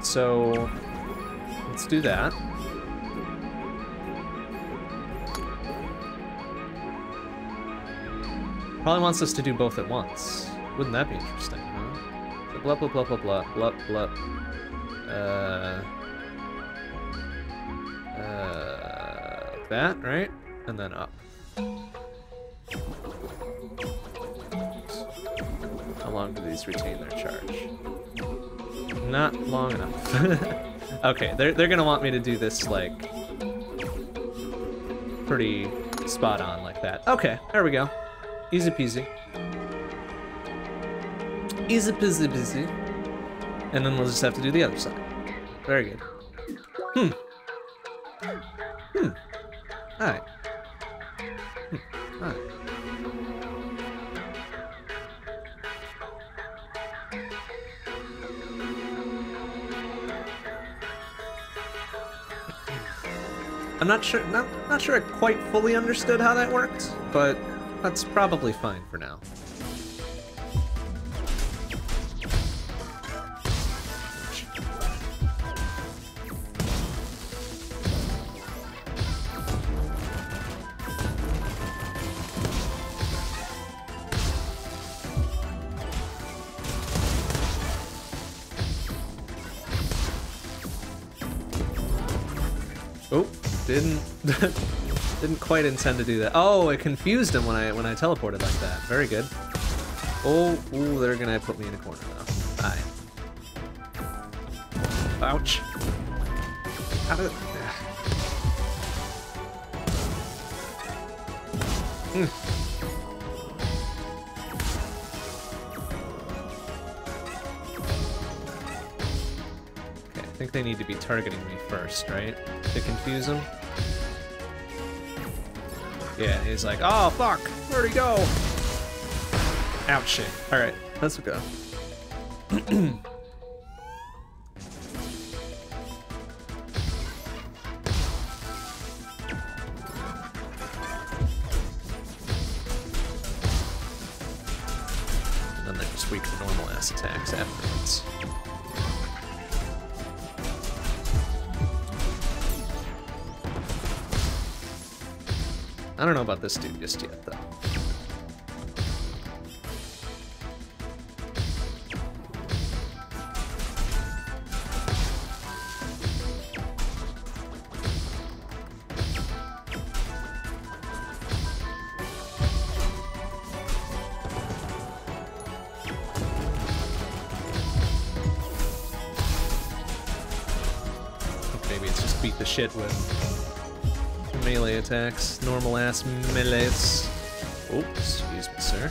So, let's do that. Probably wants us to do both at once. Wouldn't that be interesting, huh? So blah, blah, blah, blah, blah, blah, blah. Uh, uh, like that, right? And then up. Retain their charge? Not long enough. Okay, they're, they're gonna want me to do this, like, pretty spot on like that. Okay, there we go. Easy peasy. Easy peasy peasy. And then we'll just have to do the other side. Very good. Hmm. Not sure not, not sure I quite fully understood how that worked, but that's probably fine for now. Didn't quite intend to do that. Oh, it confused him when I when I teleported like that. Very good. Oh, ooh, they're gonna put me in a corner though. Bye. Ouch. How did? Hmm. Okay. I think they need to be targeting me first, right? To confuse him. Yeah, he's like, oh, fuck, where'd he go? Ouch. Alright, let's go. this dude just yet, though. Maybe it's just beat the shit with melee attacks. Normal ass melees. Oops, excuse me, sir.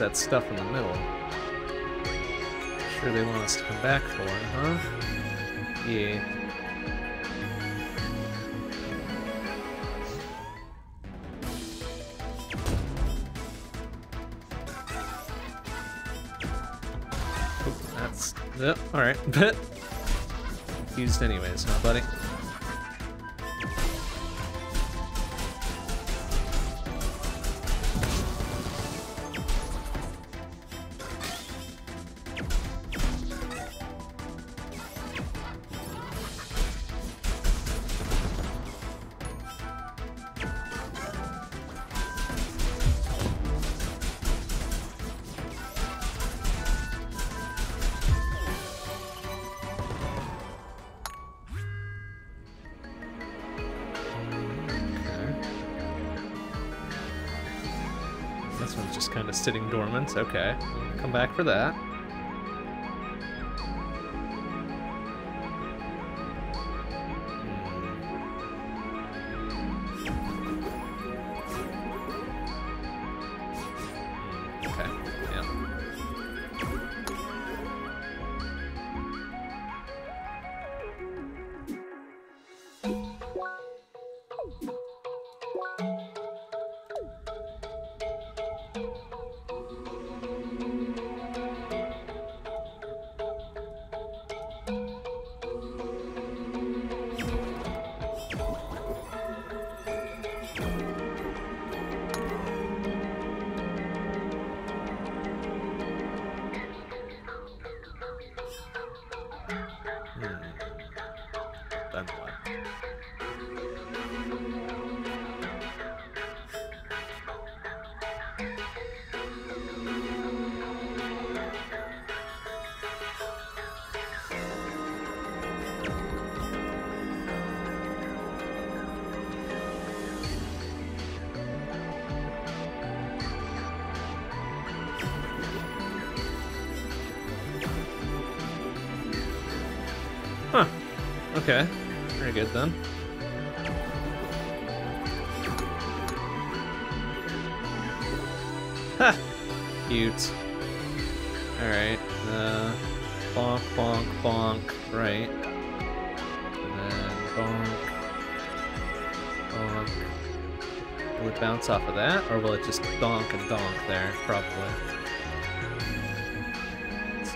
That stuff in the middle. Sure they want us to come back for it, huh? Yeah. Oh, that's... Yep, alright. But used anyways, huh, buddy? Sitting dormant. Okay. Come back for that.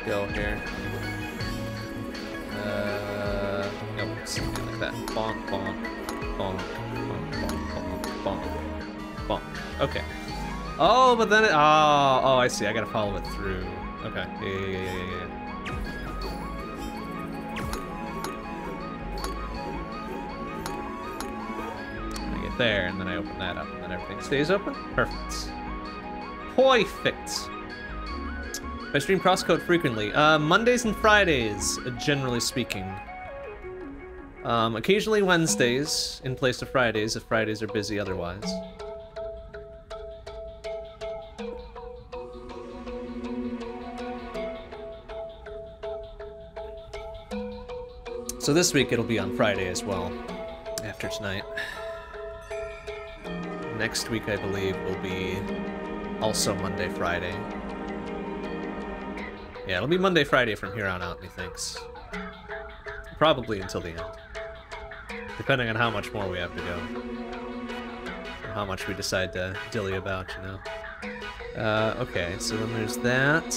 Go here. Uh, something like that. Bonk, bonk, bonk, bonk, bonk, bonk, bonk, bonk. Okay. Oh, but then it, oh, oh, I see. I gotta follow it through. Okay. Yeah, yeah, yeah, yeah, yeah. I get there, and then I open that up, and then everything stays open. Perfect. Perfect. I stream crosscode frequently. Uh, Mondays and Fridays, uh, generally speaking. Um, occasionally Wednesdays in place of Fridays if Fridays are busy otherwise. So this week it'll be on Friday as well, after tonight. Next week, I believe, will be also Monday, Friday. Yeah, it'll be Monday, Friday from here on out, methinks. Probably until the end. Depending on how much more we have to go. Or how much we decide to dilly about, you know. Uh, okay, so then there's that.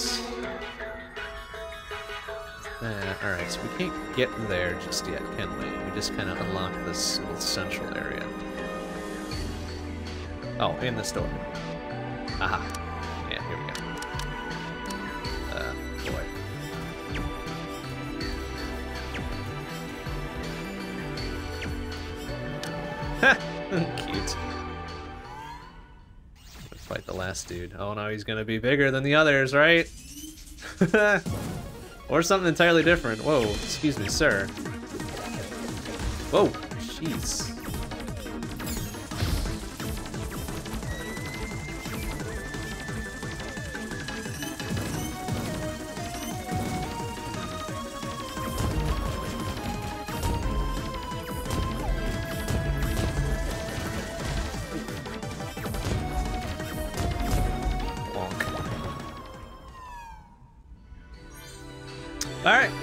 That. Alright, so we can't get there just yet, can we? We just kind of unlock this little central area. Oh, in the store. Aha. Last dude. Oh no, he's gonna be bigger than the others, right? or something entirely different. Whoa, excuse me, sir. Whoa, jeez.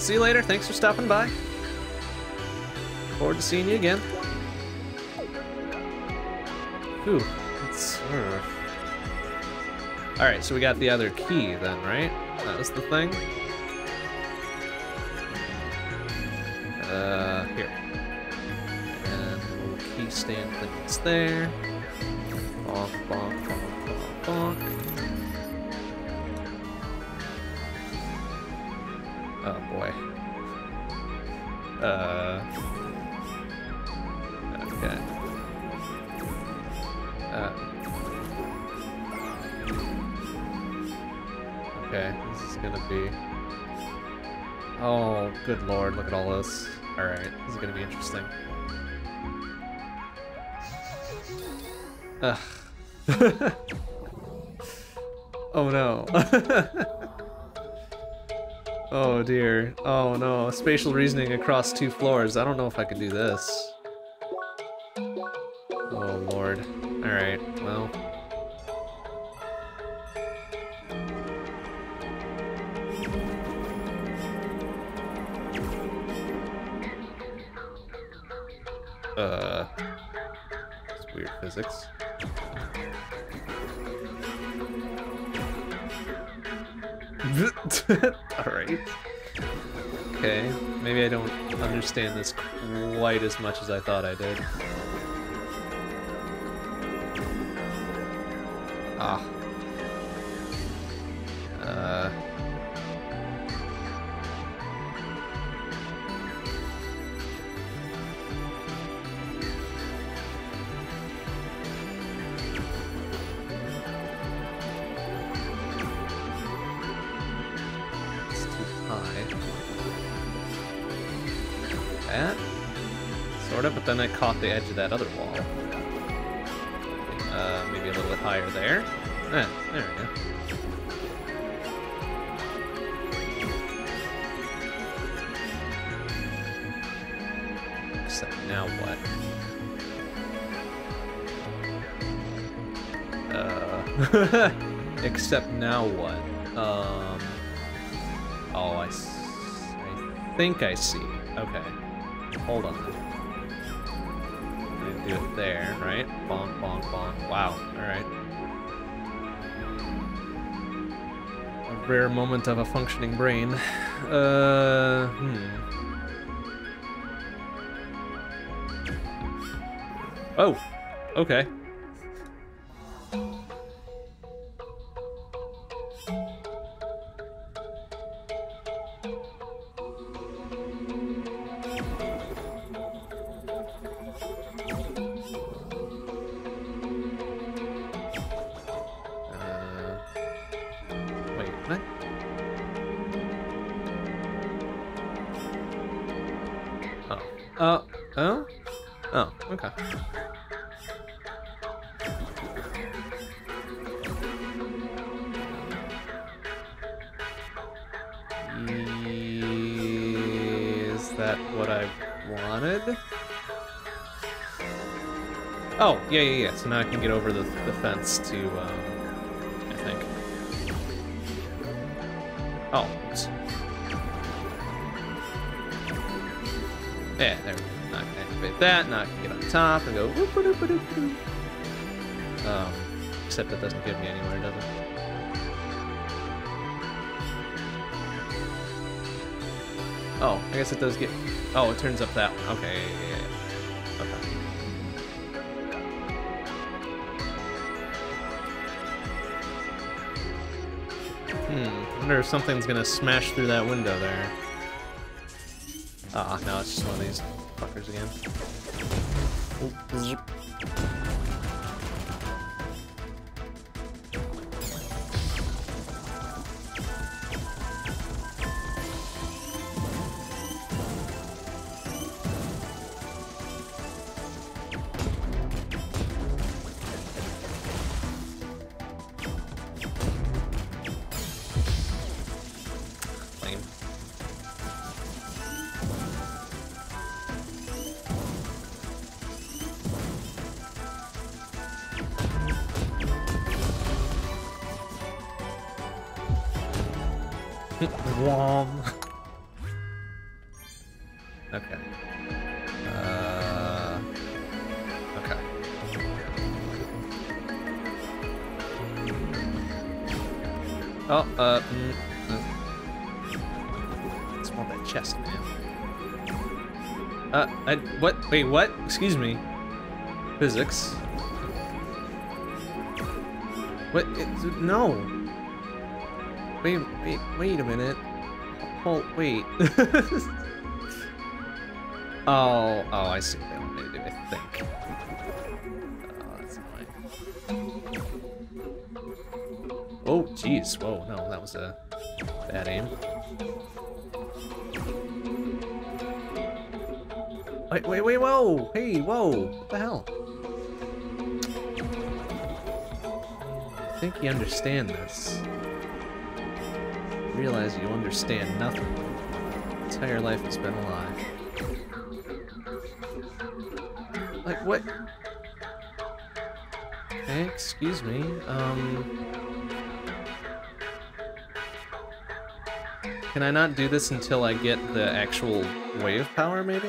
See you later. Thanks for stopping by. Forward to seeing you again. Ooh, it's... Uh... Alright, so we got the other key then, right? That was the thing? Uh, here. And little key stand thing that's there. Boy. Uh. Okay. Uh. Okay, this is gonna be. Oh, good lord, look at all this. Alright, this is gonna be interesting. Ugh. oh no. Oh dear. Oh no. Spatial reasoning across two floors. I don't know if I can do this. Oh lord. Alright, well. Uh. It's weird physics. Alright. Okay, maybe I don't understand this quite as much as I thought I did. Ah. Then I caught the edge of that other wall. Uh, maybe a little bit higher there. Eh, there we go. Except now what? Uh, except now what? Um, oh, I think I see. Okay. Hold on. Do it there, right? Bonk, bonk, bonk. Wow. Alright. A rare moment of a functioning brain. Uh, hmm. Oh! Okay. I can get over the, the fence to, um, I think. Oh. Yeah, there we go. Now I can activate that. Now I can get on top and go whoop a doop a doop doop. Um, except it doesn't give me anywhere, does it? Oh, I guess it does get... Oh, it turns up that. Okay, yeah, yeah. Wonder if something's gonna smash through that window there. Ah, no, it's just one of these fuckers again. Wait, what? Excuse me. Physics. What? No. Wait, wait, wait a minute. Oh, wait. oh, oh, I see what they want me to do, I think. Oh, that's annoying. Oh, jeez. Whoa, no, that was a bad aim. Wait, wait, wait, whoa! Hey, whoa! What the hell? I think you understand this. Realize you understand nothing. Entire life has been a lie. Like, what? Hey, excuse me, um... Can I not do this until I get the actual wave power, maybe?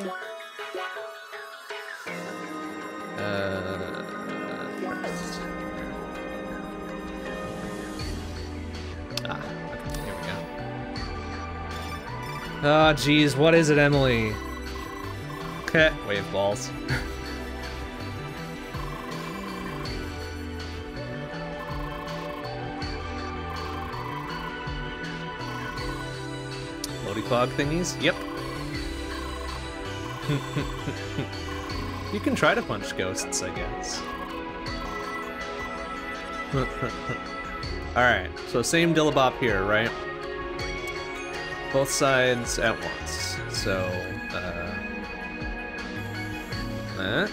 Ah, jeez, what is it, Emilie? Okay, wave balls. Loady clog thingies? Yep. You can try to punch ghosts, I guess. Alright, so same Dillabop here, right? Both sides at once. So, uh... That.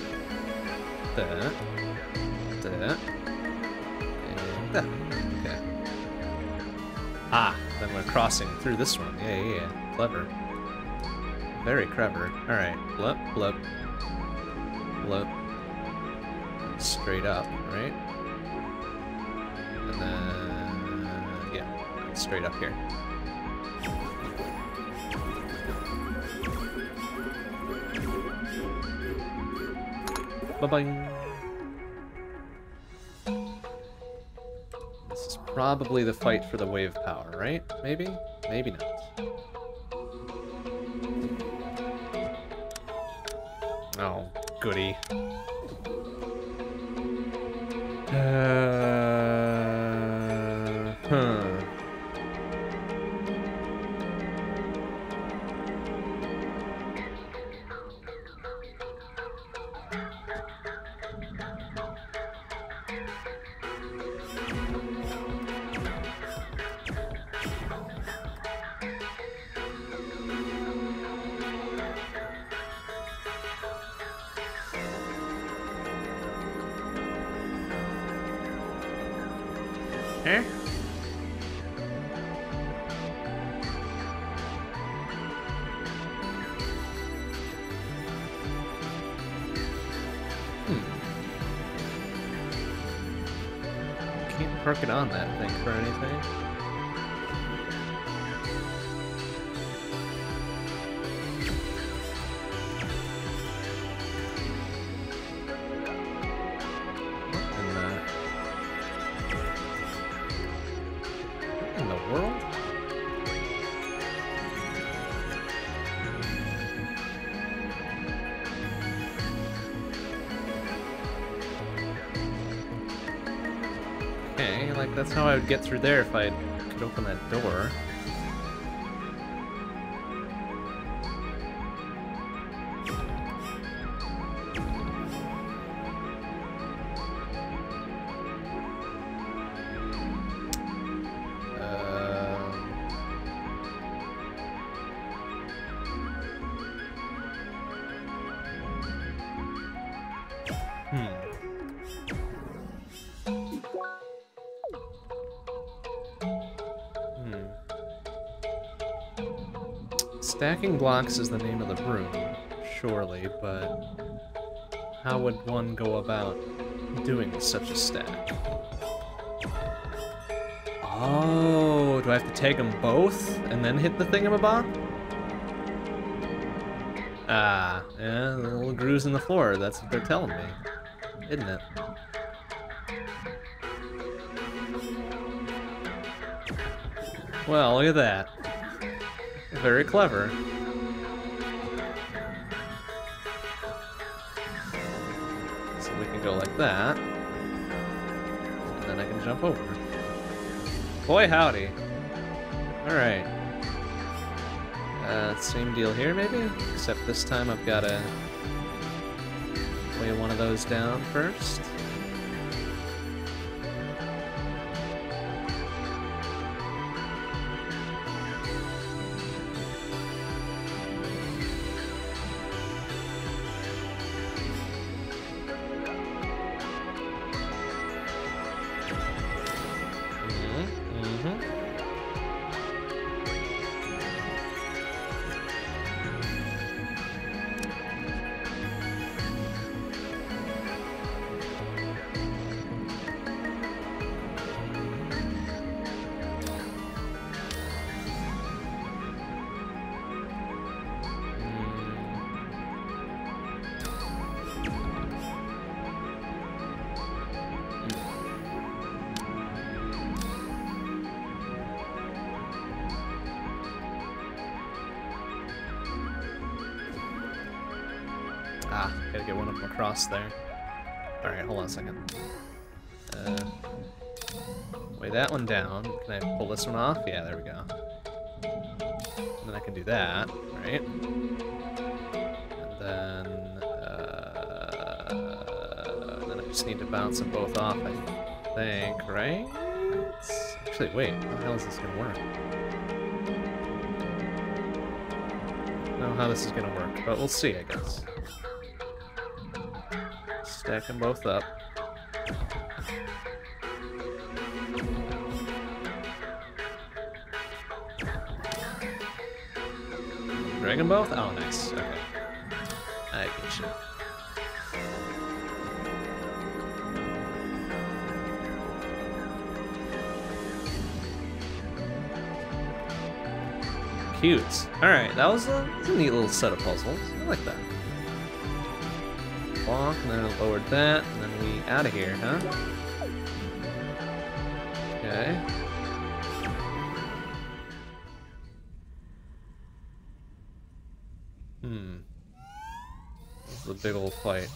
That. That. And that. Okay. Ah, then we're crossing through this one. Yeah, yeah, yeah. Clever. Very clever. Alright, blip, blip blip straight up, right? And then, yeah, straight up here. Bye-bye. This is probably the fight for the wave power, right? Maybe? Maybe not. Oh, goody. Uh, Get through there if I could open that door. Stacking blocks is the name of the room, surely, but how would one go about doing such a stack? Oh, do I have to take them both and then hit the thingamabob? Ah, yeah, the little grooves in the floor, that's what they're telling me, isn't it? Well, look at that. Very clever. That. And then I can jump over. Boy howdy. Alright. Uh, same deal here, maybe? Except this time I've got to lay one of those down first. Across there. Alright, hold on a second. Uh, weigh that one down. Can I pull this one off? Yeah, there we go. And then I can do that, right? And then, uh, then I just need to bounce them both off, I think, right? Actually, wait, how the hell is this gonna work? I don't know how this is gonna work, but we'll see, I guess. Stack them both up. Drag them both? Oh, nice. Okay. I get you. Cute. Alright, that was a, that was a neat little set of puzzles. I like then that, and then we out of here, huh? Okay. Hmm. This is a big old fight.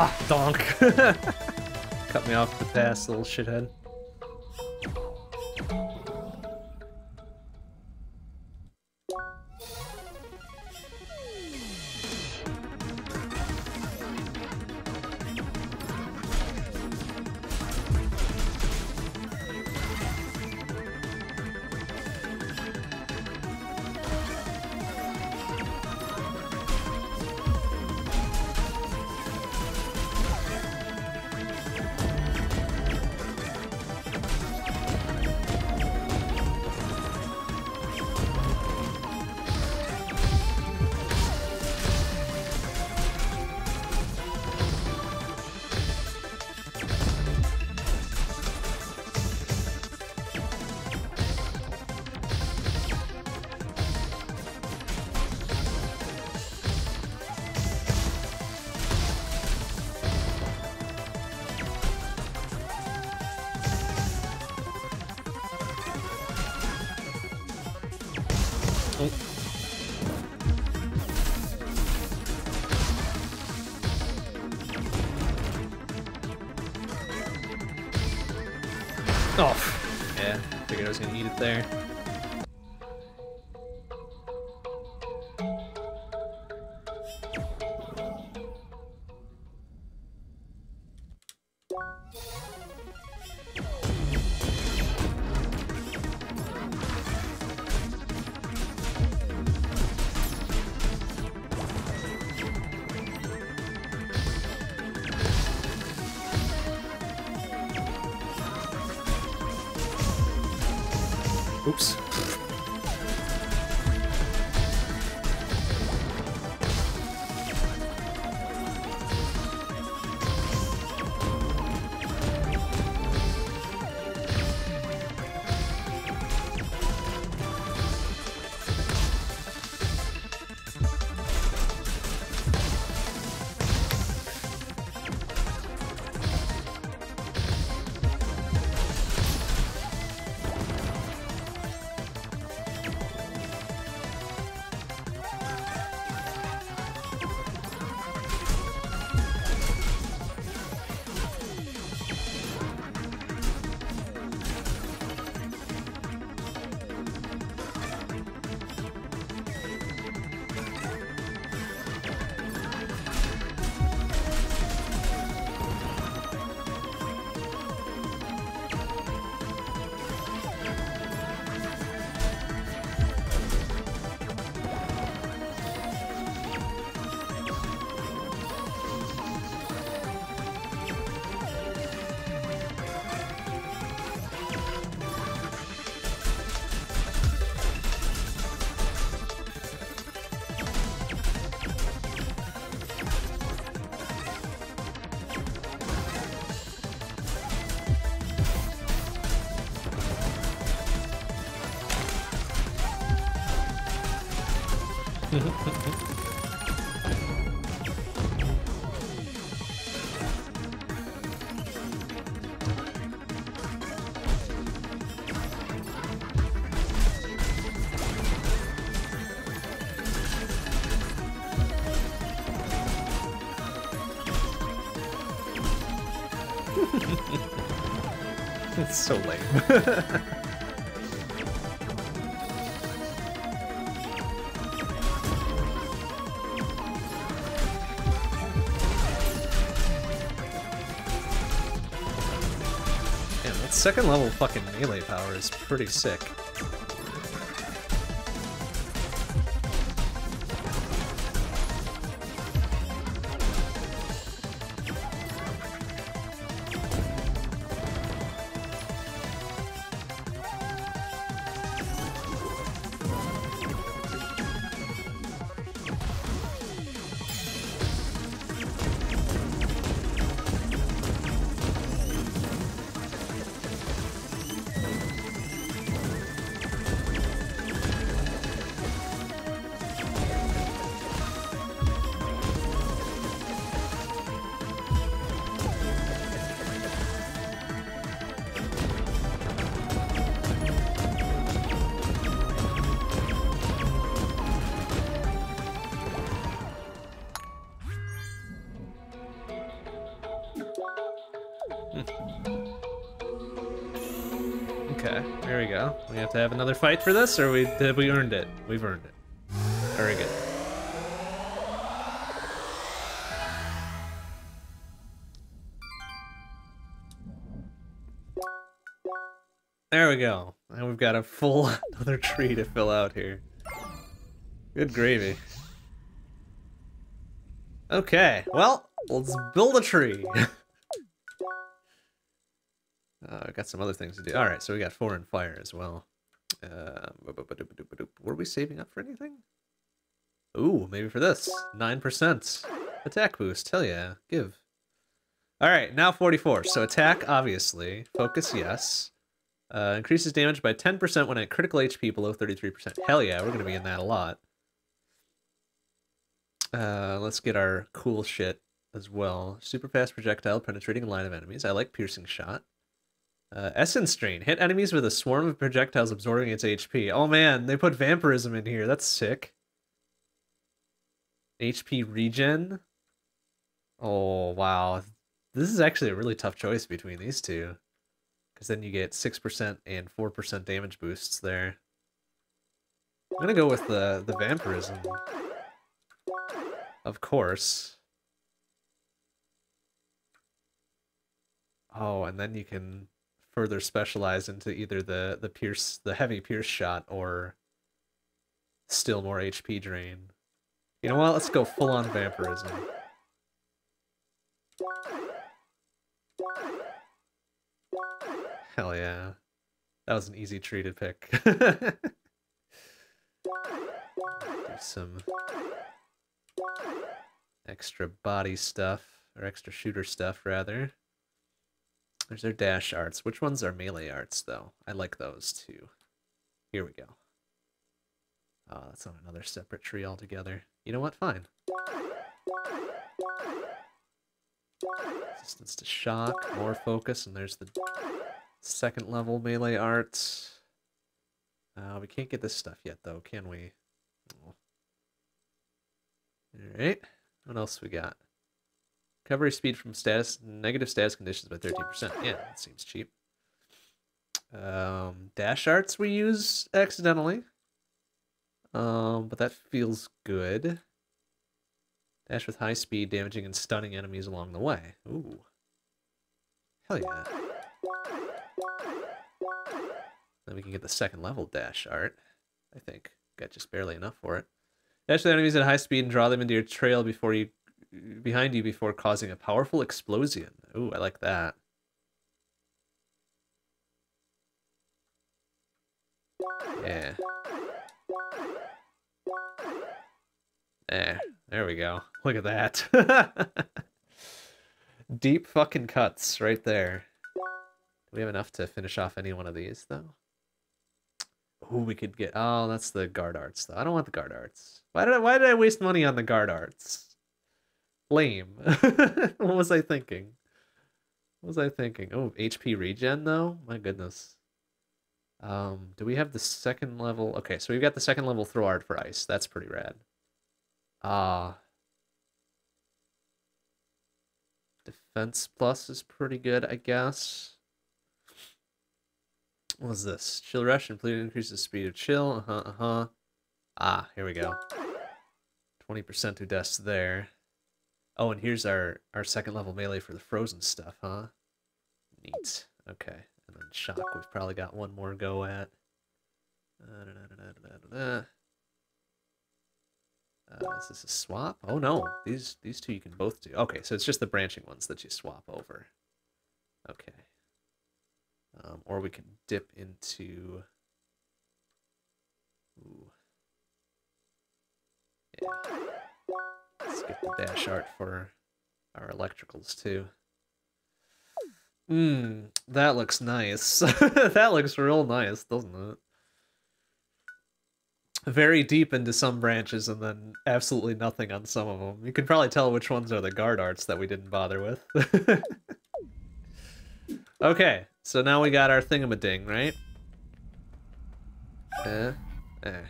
Ah, donk. Cut me off the pass, little shithead. Was gonna eat it there. So lame. Second level fucking melee power is pretty sick. Have to have another fight for this, or we did we earned it? We've earned it. Very good. There we go. And we've got a full another tree to fill out here. Good gravy. Okay, well, let's build a tree. Uh, got some other things to do. All right, so we got four and fire as well. Uh, were we saving up for anything? Ooh, maybe for this. 9%. Attack boost. Hell yeah. Give. All right, now 44. So attack, obviously. Focus, yes. Uh, increases damage by 10% when at critical HP below 33%. Hell yeah, we're going to be in that a lot. Uh, let's get our cool shit as well. Super fast projectile penetrating line of enemies. I like piercing shot. Uh, Essence Drain. Hit enemies with a swarm of projectiles absorbing its HP. Oh man, they put vampirism in here. That's sick. HP regen. Oh, wow. This is actually a really tough choice between these two. Because then you get 6% and 4% damage boosts there. I'm gonna go with the, the vampirism. Of course. Oh, and then you can further specialize into either the the pierce the heavy pierce shot or still more HP drain. You know what? Let's go full on vampirism. Hell yeah. That was an easy tree to pick. Do some extra body stuff, or extra shooter stuff, rather. There's our dash arts. Which ones are melee arts, though? I like those, too. Here we go. Oh, that's on another separate tree altogether. You know what? Fine. Resistance to shock, more focus, and there's the second level melee arts. Uh, we can't get this stuff yet, though, can we? Oh. Alright, what else we got? Recovery speed from status negative status conditions by 13%. Yeah, that seems cheap. Um, dash arts we use accidentally. Um, but that feels good. Dash with high speed, damaging and stunning enemies along the way. Ooh. Hell yeah. Then we can get the second level dash art. I think. Got just barely enough for it. Dash the enemies at high speed and draw them into your trail before you behind you before causing a powerful explosion. Ooh, I like that. Yeah. There, there we go. Look at that. Deep fucking cuts right there. Do we have enough to finish off any one of these, though? Ooh, we could get... Oh, that's the guard arts, though. I don't want the guard arts. Why did I, why did I waste money on the guard arts? Lame. what was I thinking? What was I thinking? Oh, HP regen though? My goodness. Um, do we have the second level? Okay, so we've got the second level throw art for ice. That's pretty rad. Ah. Uh, defense plus is pretty good, I guess. What was this? Chill rush including increases speed of chill. Uh-huh, uh-huh. Ah, here we go. 20% to deaths there. Oh, and here's our, our second level melee for the frozen stuff, huh? Neat. Okay. And then shock we've probably got one more go at. Uh, is this a swap? Oh no, these these two you can both do. Okay, so it's just the branching ones that you swap over. Okay. Um, or we can dip into... Ooh. Yeah. Let's get the dash art for our electricals too. Mmm, that looks nice. that looks real nice, doesn't it? Very deep into some branches and then absolutely nothing on some of them. You can probably tell which ones are the guard arts that we didn't bother with. okay, so now we got our thingamading, right? Eh, eh.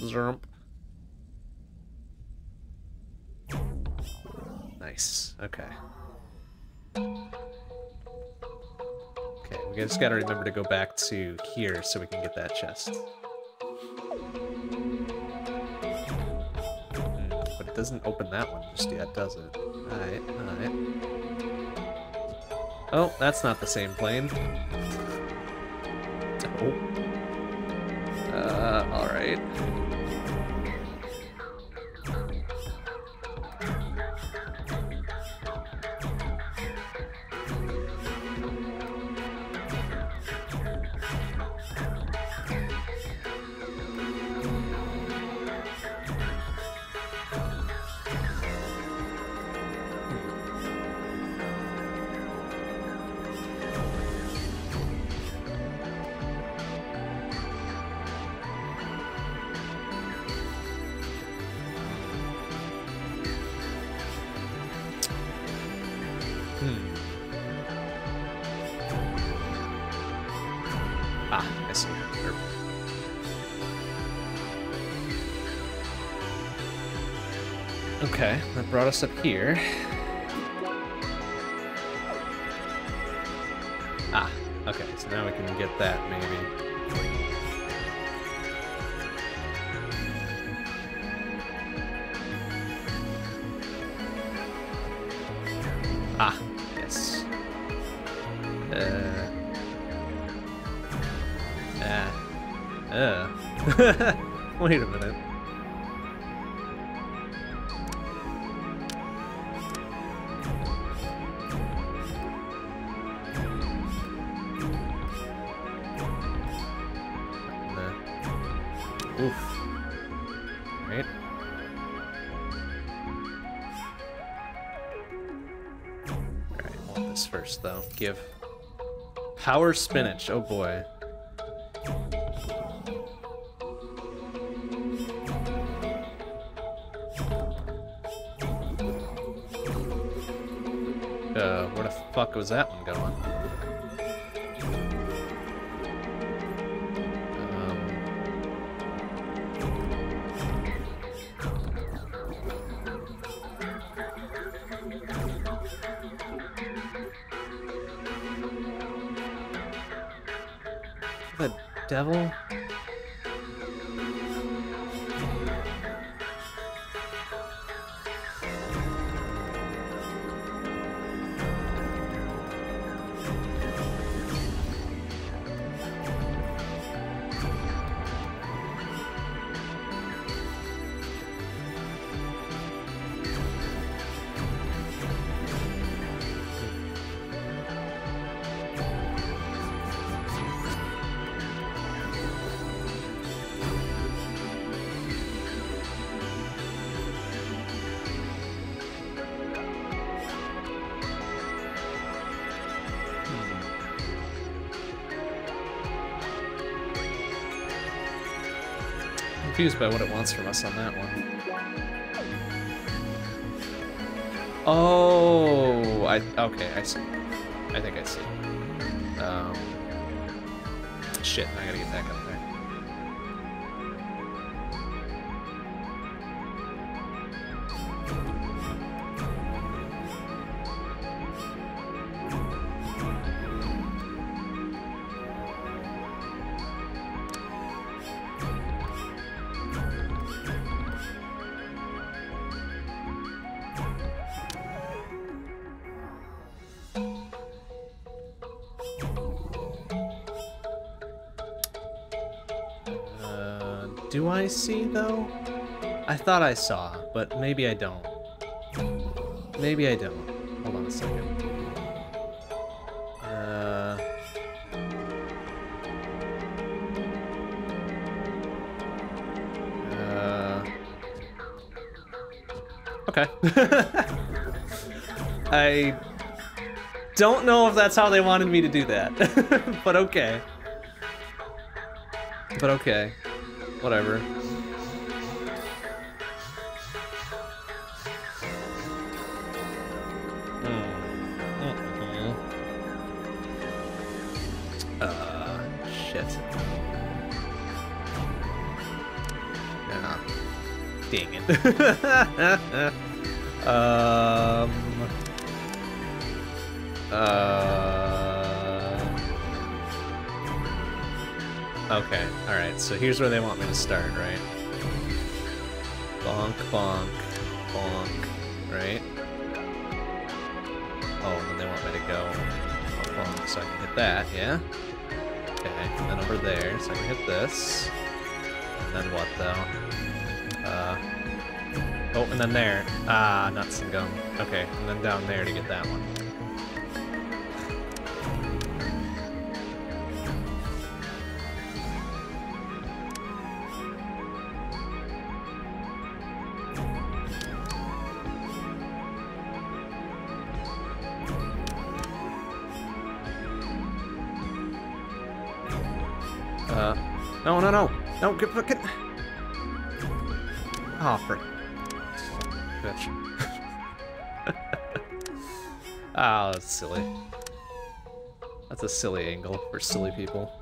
Zerp. Nice. Okay. Okay, we just gotta remember to go back to here so we can get that chest. Hmm, but it doesn't open that one just yet, does it? Alright, alright. Oh, that's not the same plane. Oh. Uh, alright. Brought us up here. First, though. Give. Power spinach. Oh boy. Uh, where the fuck was that one going? Devil? Confused by what it wants from us on that one. Oh, I okay, I see. I think I see. Um, shit, I gotta get back up do I see though? I thought I saw, but maybe I don't. Maybe I don't. Hold on a second. Uh. Uh. Okay. I don't know if that's how they wanted me to do that, but okay. But okay. Whatever. Here's where they want me to start, right? Bonk, bonk, bonk, right? Oh, and then they want me to go bonk, bonk, so I can hit that, yeah? Okay, and then over there, so I can hit this. And then what, though? Uh... Oh, and then there. Ah, nuts and gum. Okay, and then down there to get that one. Get fucking. Oh, frick. Bitch. oh, that's silly. That's a silly angle for silly people.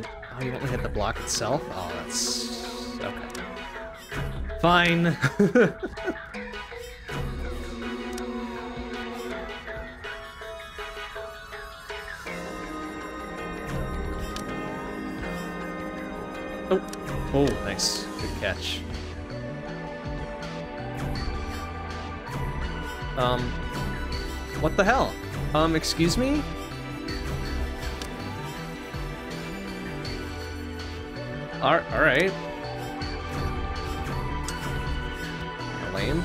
The? Oh, you to hit the block itself? Oh, that's okay. Fine. oh, oh, nice, good catch. Um, what the hell? Um, excuse me? All right. Lame.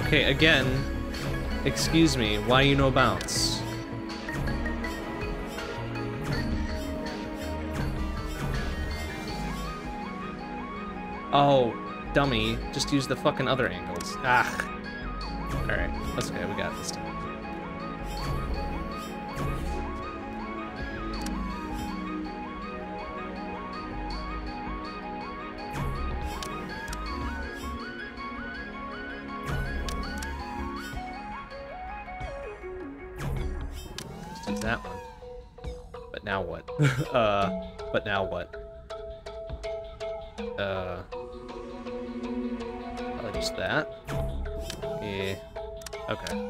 Okay, again, excuse me, why you no bounce? Dummy, just use the fucking other angles. Ah. Alright, that's okay, we got this time. That. Yeah. Okay.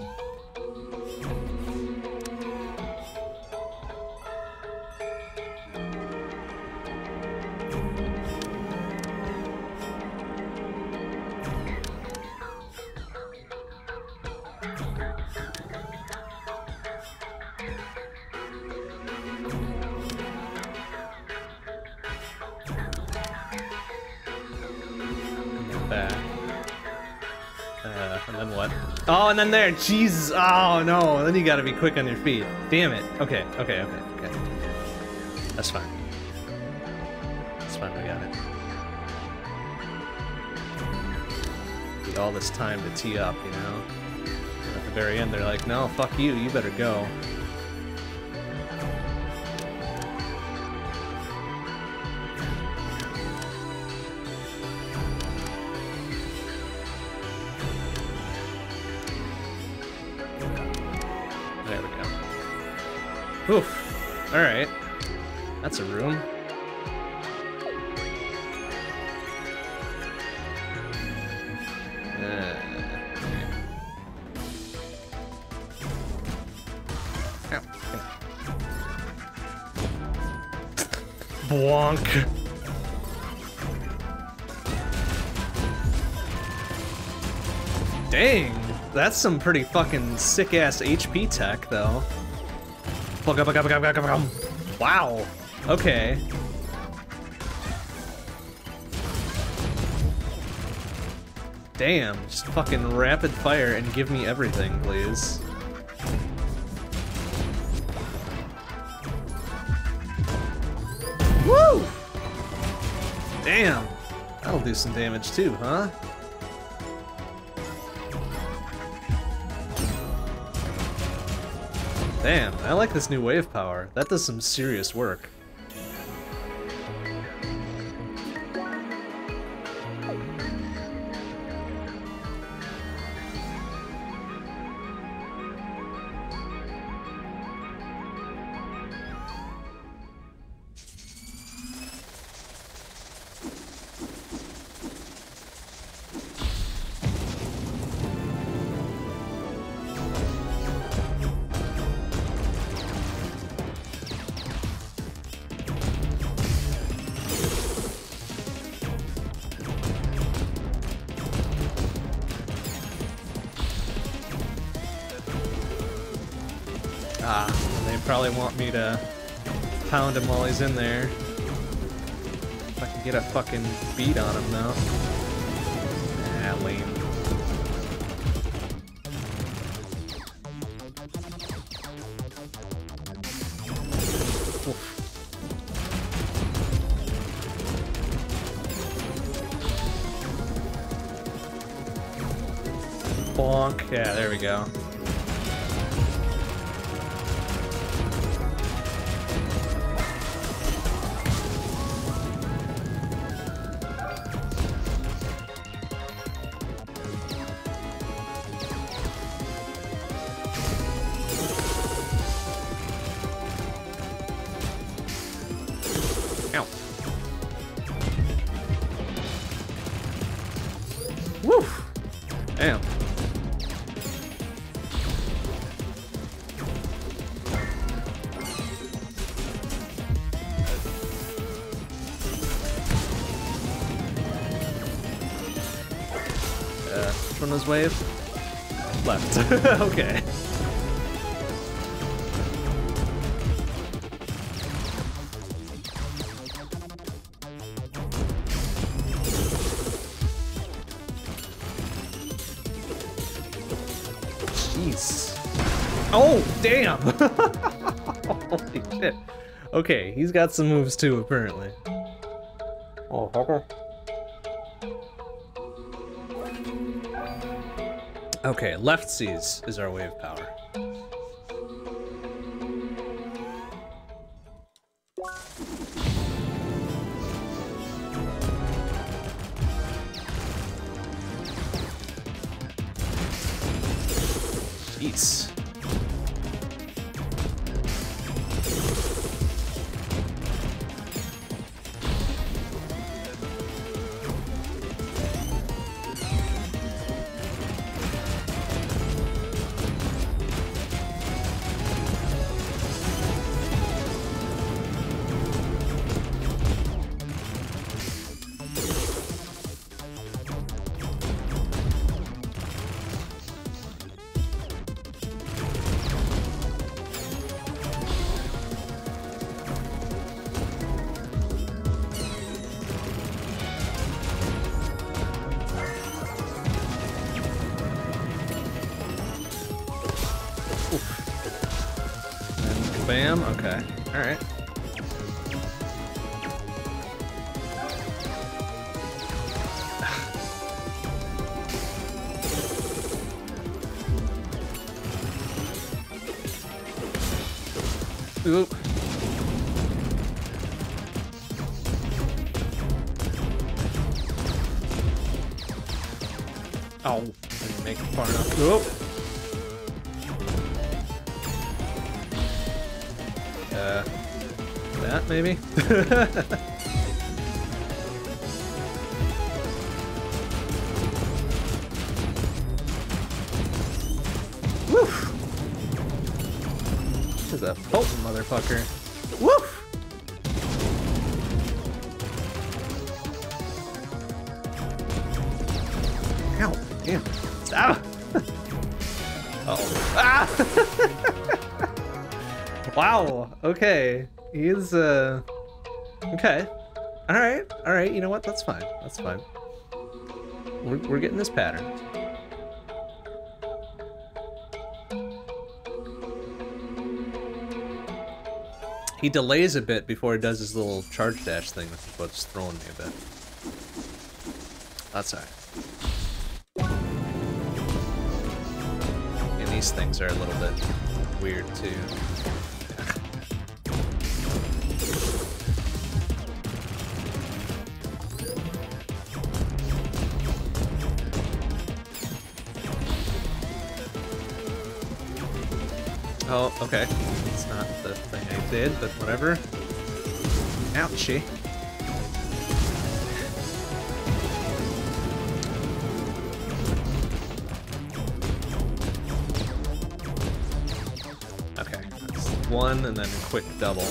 Oh, and then there. Jesus. Oh, no. Then you gotta be quick on your feet. Damn it. Okay, okay, okay, okay. That's fine. That's fine, we got it. Need all this time to tee up, you know? And at the very end, they're like, no, fuck you, you better go. Alright. That's a room. Uh. Blanc. Dang, that's some pretty fucking sick ass HP tech, though. Wow. Okay. Damn, just fucking rapid fire and give me everything, please. Woo! Damn! That'll do some damage too, huh? I like this new wave power. That does some serious work. In there. If I can get a fucking beat on him though. Wave? Left. okay. Jeez. Oh, damn! Holy shit. Okay, he's got some moves too, apparently. Left seas is our wave power. He's uh. Okay. All right. All right. You know what? That's fine. That's fine. We're we're getting this pattern. He delays a bit before he does his little charge dash thing, which is what's throwing me a bit. That's alright. And these things are a little bit weird too. Oh, okay. It's not the thing I did, but whatever. Ouchie. Okay, that's one and then quick double.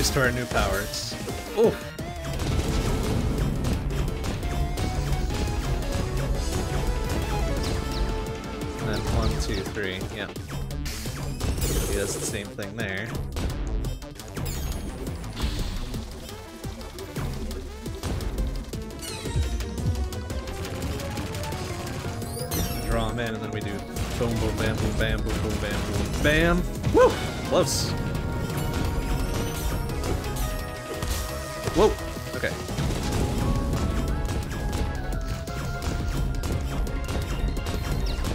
Used to our new powers. Whoa. Okay.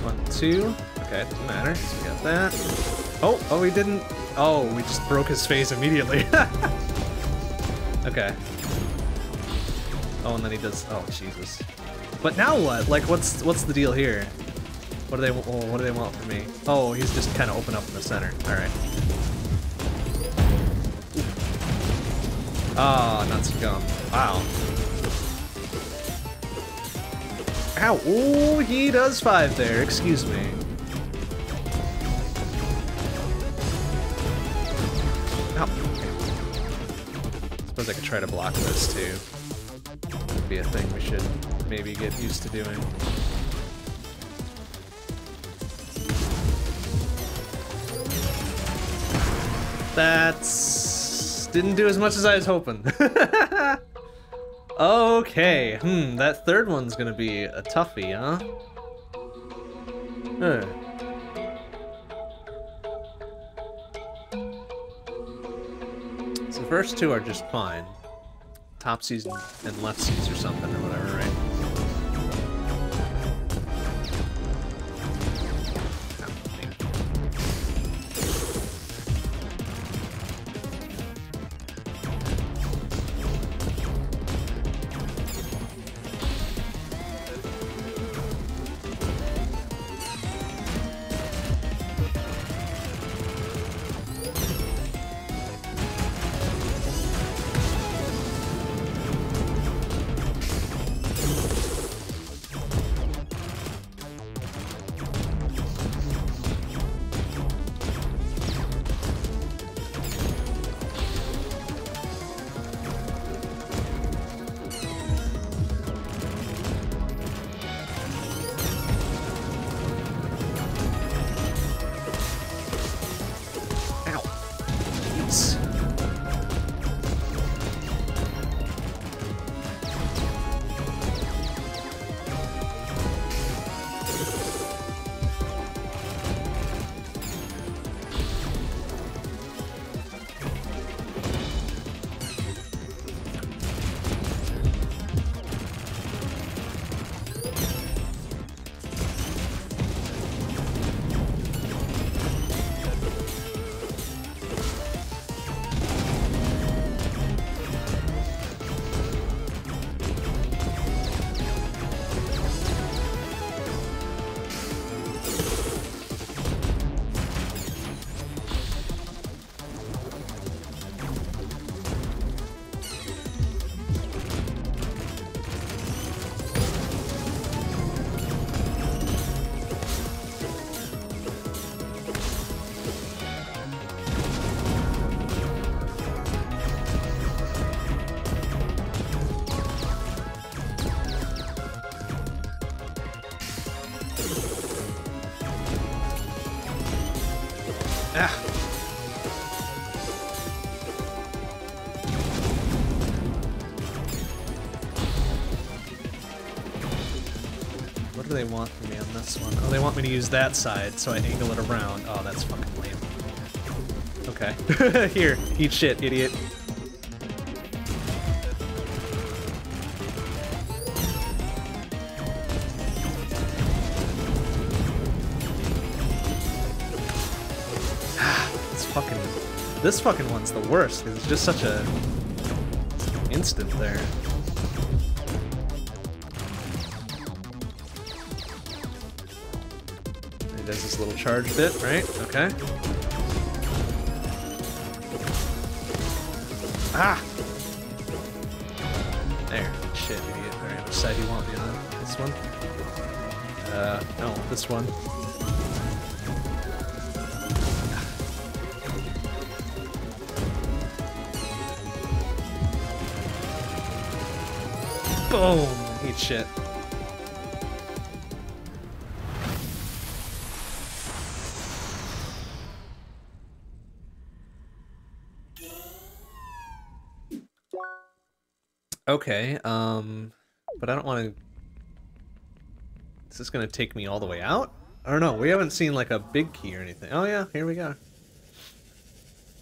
One, two. Okay, doesn't matter. So we got that. Oh, oh, we didn't. Oh, we just broke his face immediately. okay. Oh, and then he does. Oh, Jesus. But now what? Like, what's what's the deal here? What do they? Oh, what do they want from me? Oh, he's just kind of open up in the center. All right. Ah, nuts and gum. Wow. Ow. Oh, he does five there. Excuse me. Ow. Suppose I could try to block this too. Would be a thing we should maybe get used to doing. That's didn't do as much as I was hoping. okay, hmm, that third one's gonna be a toughie, huh? Huh. So the first two are just fine. Top season and left seas or something or whatever, want me to use that side, so I angle it around. Oh, that's fucking lame. Okay. Here, eat shit, idiot. It's fucking... This fucking one's the worst, it's just such a... instant there. He does this little charge bit, right? Okay. Ah! There. Shit, idiot. Alright, which side do you want me on? This one? Uh, no, this one. Boom! Eat shit. Okay, um, but I don't want to... Is this going to take me all the way out? I don't know, we haven't seen like a big key or anything. Oh yeah, here we go.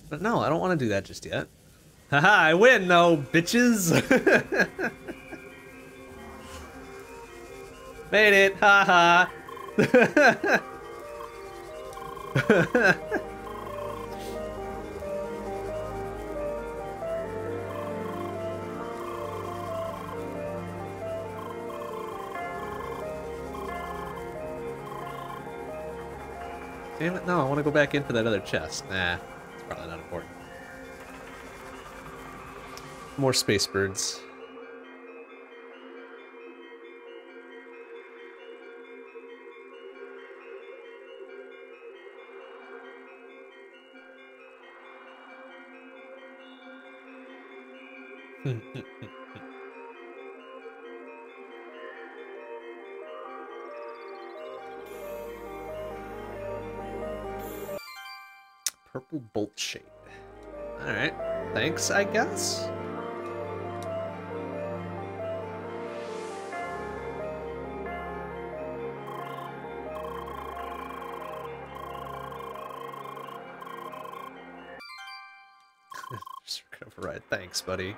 But no, I don't want to do that just yet. Haha, I win though, bitches! Made it, haha! Damn it, no, I want to go back in for that other chest. Nah, it's probably not important. More space birds. Purple bolt shade. Alright, thanks, I guess? Just override. Thanks, buddy.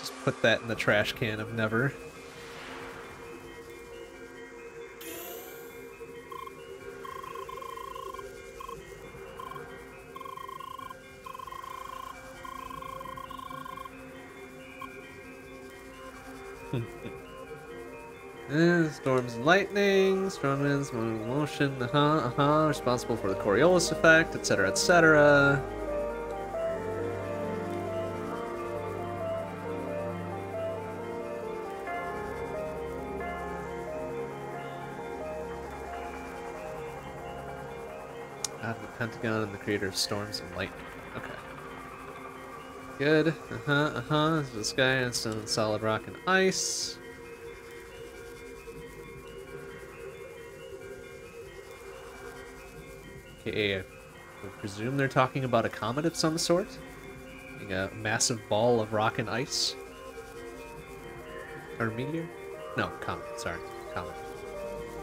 Just put that in the trash can of never. Storms and lightning, strong winds, motion, uh-huh, uh-huh, responsible for the Coriolis effect, etc., etc. The Pentagon and the creator of storms and lightning. Good. Uh-huh, uh-huh. The sky and stone, solid rock and ice. Okay, I presume they're talking about a comet of some sort? Like a massive ball of rock and ice? Or meteor? No, comet, sorry. Comet.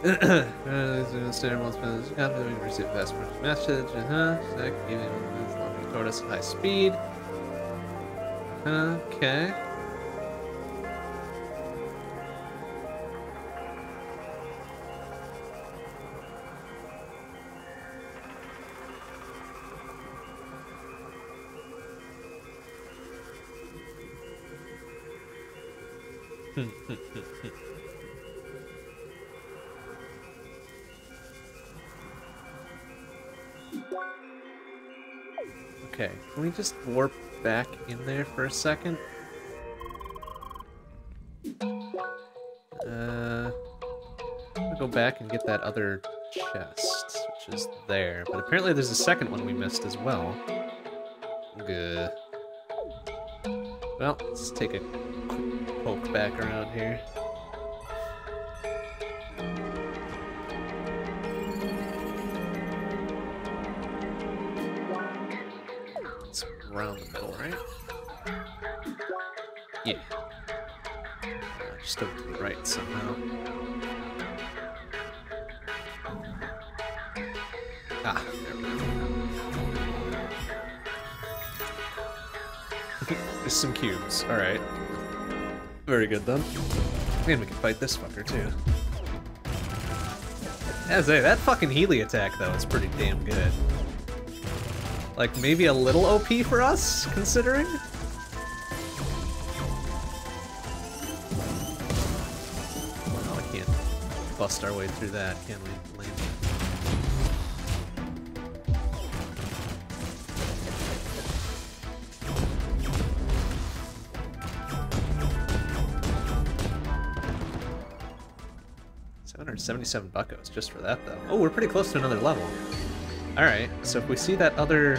receive fast message, uh-huh. Sec, even at high speed. Okay. can we just warp back in there for a second? Uh, I'm go back and get that other chest, which is there. But apparently there's a second one we missed as well. Good. Well, let's take a quick poke back around here. Alright. Very good then. And we can fight this fucker too. As a that fucking Healy attack though is pretty damn good. Like maybe a little OP for us, considering? bust our way through that, can we, Lane? 77 buckos just for that, though. Oh, we're pretty close to another level. Alright, so if we see that other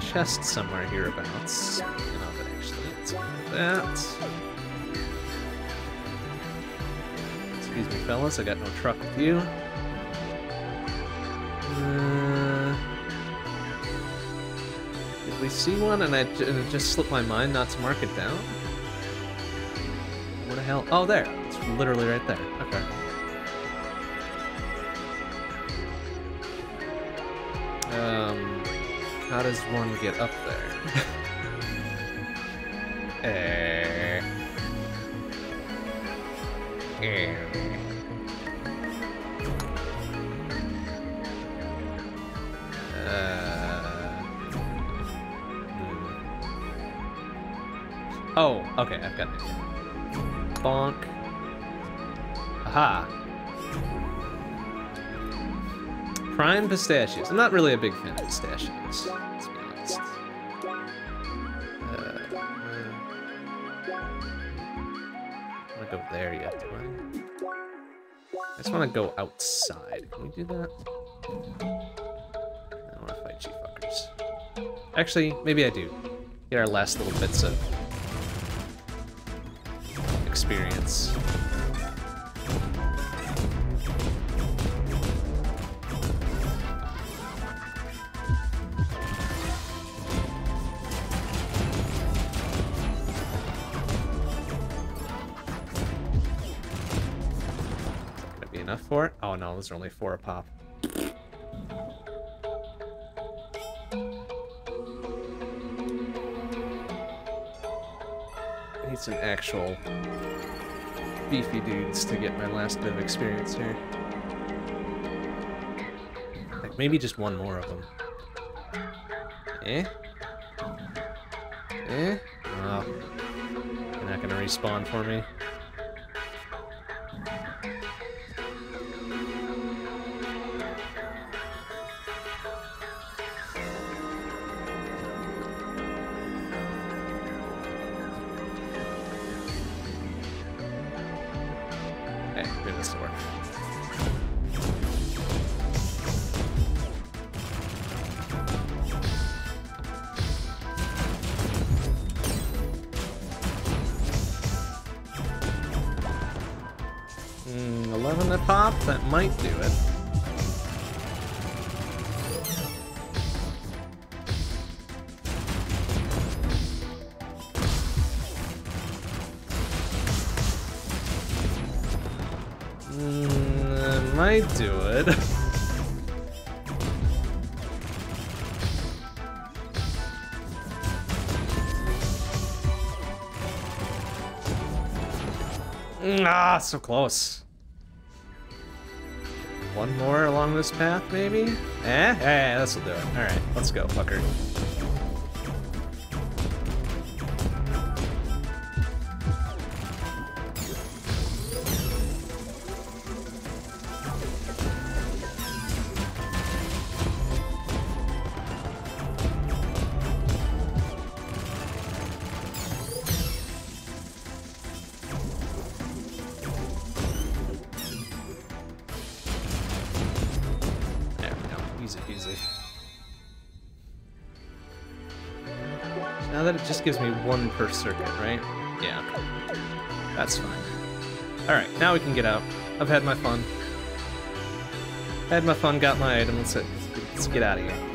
chest somewhere hereabouts, actually that. Excuse me, fellas, I got no truck with you. Uh, did we see one and, I, and it just slipped my mind not to mark it down? What the hell? Oh, there. Literally right there. Okay. Um, how does one get up there? eh. Eh. Uh, hmm. Oh, okay, I've got it. Bonk. Prime pistachios. I'm not really a big fan of pistachios, let's be honest. Uh, I want to go there yet, do I? I just want to go outside. Can we do that? I don't want to fight you fuckers. Actually, maybe I do. Get our last little bits of experience. Oh those are only four a pop. I need some actual beefy dudes to get my last bit of experience here. Like maybe just one more of them. Eh? Eh? Oh. You're not gonna respawn for me. So close. One more along this path, maybe? Eh? Eh, this'll do it. Alright, let's go, fucker. Now that it just gives me one per circuit, right? Yeah. That's fine. Alright, now we can get out. I've had my fun. Had my fun, got my item. Let's, let's get out of here.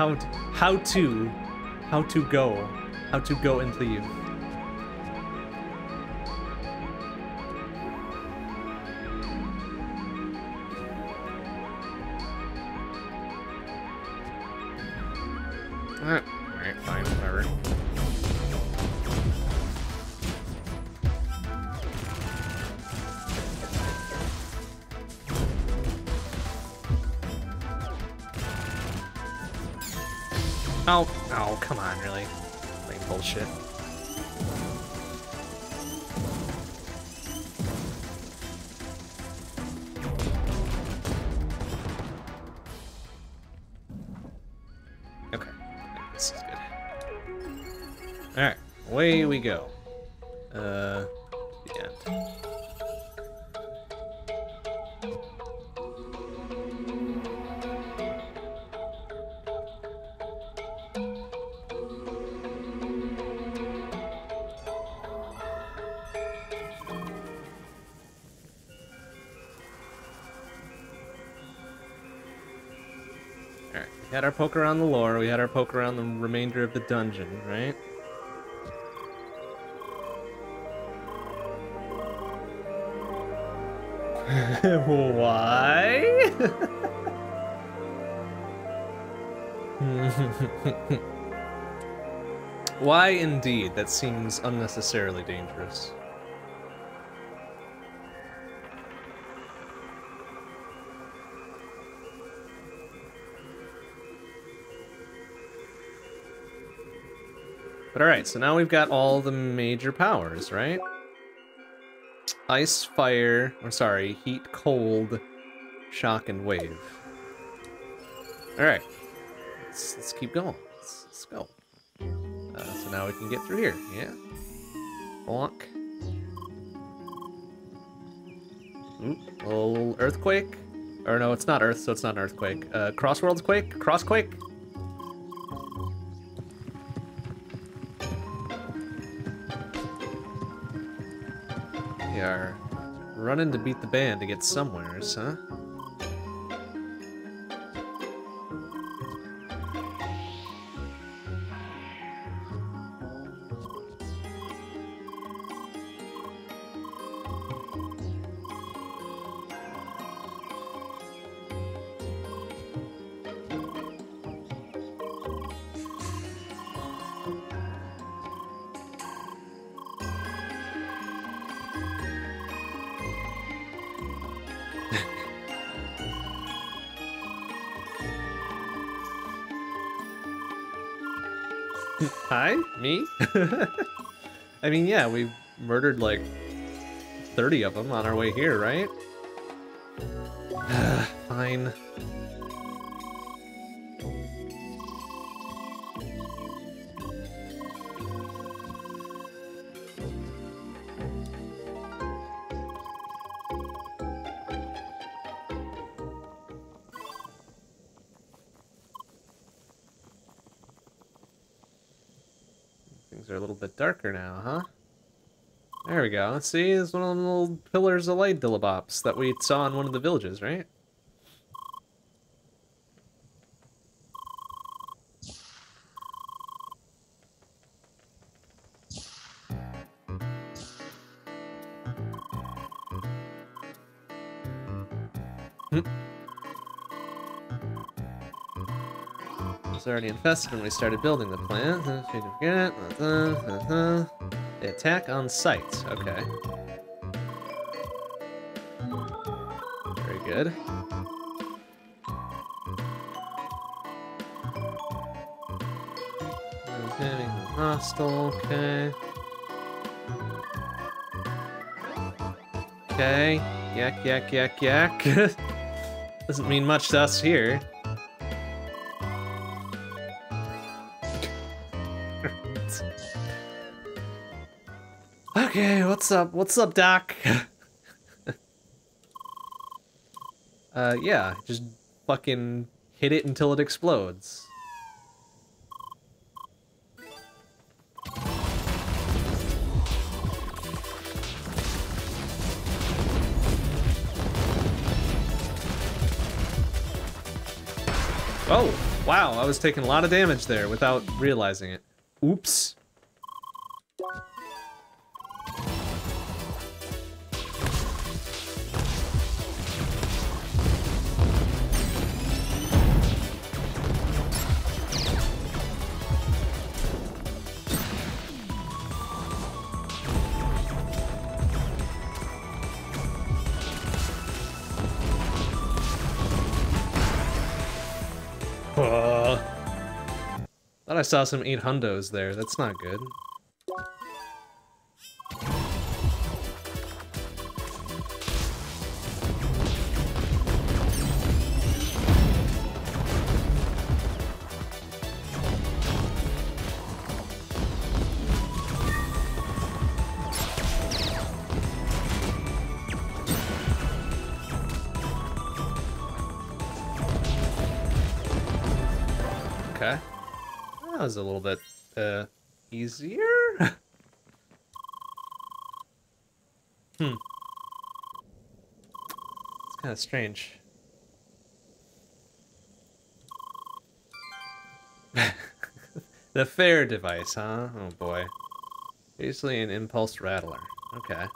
How, to, how to, how to go, how to go and leave. Poke around the lore, we had our poke around the remainder of the dungeon, right? Why? Why indeed? That seems unnecessarily dangerous. But alright, so now we've got all the major powers, right? Ice, fire, or sorry, heat, cold, shock, and wave. Alright, let's, let's keep going. Let's, let's go. Uh, so now we can get through here, yeah? Bonk. Ooh, a little earthquake. Or no, it's not earth, so it's not an earthquake. Uh, Crossworlds quake? Crossquake? Are running to beat the band to get somewheres, huh? I mean, yeah, we murdered like 30 of them on our way here, right? Fine. Things are a little bit darker now, huh? There we go. See, it's one of the little pillars of light dillabops that we saw in one of the villages, right? Already infested when we started building the plant. They attack on sight. Okay. Very good. Hostile. Okay. Okay. Yak, yak, yak, yak. Doesn't mean much to us here. What's up? What's up, Doc? uh, yeah, just fucking hit it until it explodes. Oh, wow, I was taking a lot of damage there without realizing it. Oops. I saw some 8 hundos there. That's not good. A little bit uh easier. hmm. It's kind of strange. the fair device, huh? Oh boy. Basically an impulse rattler. Okay.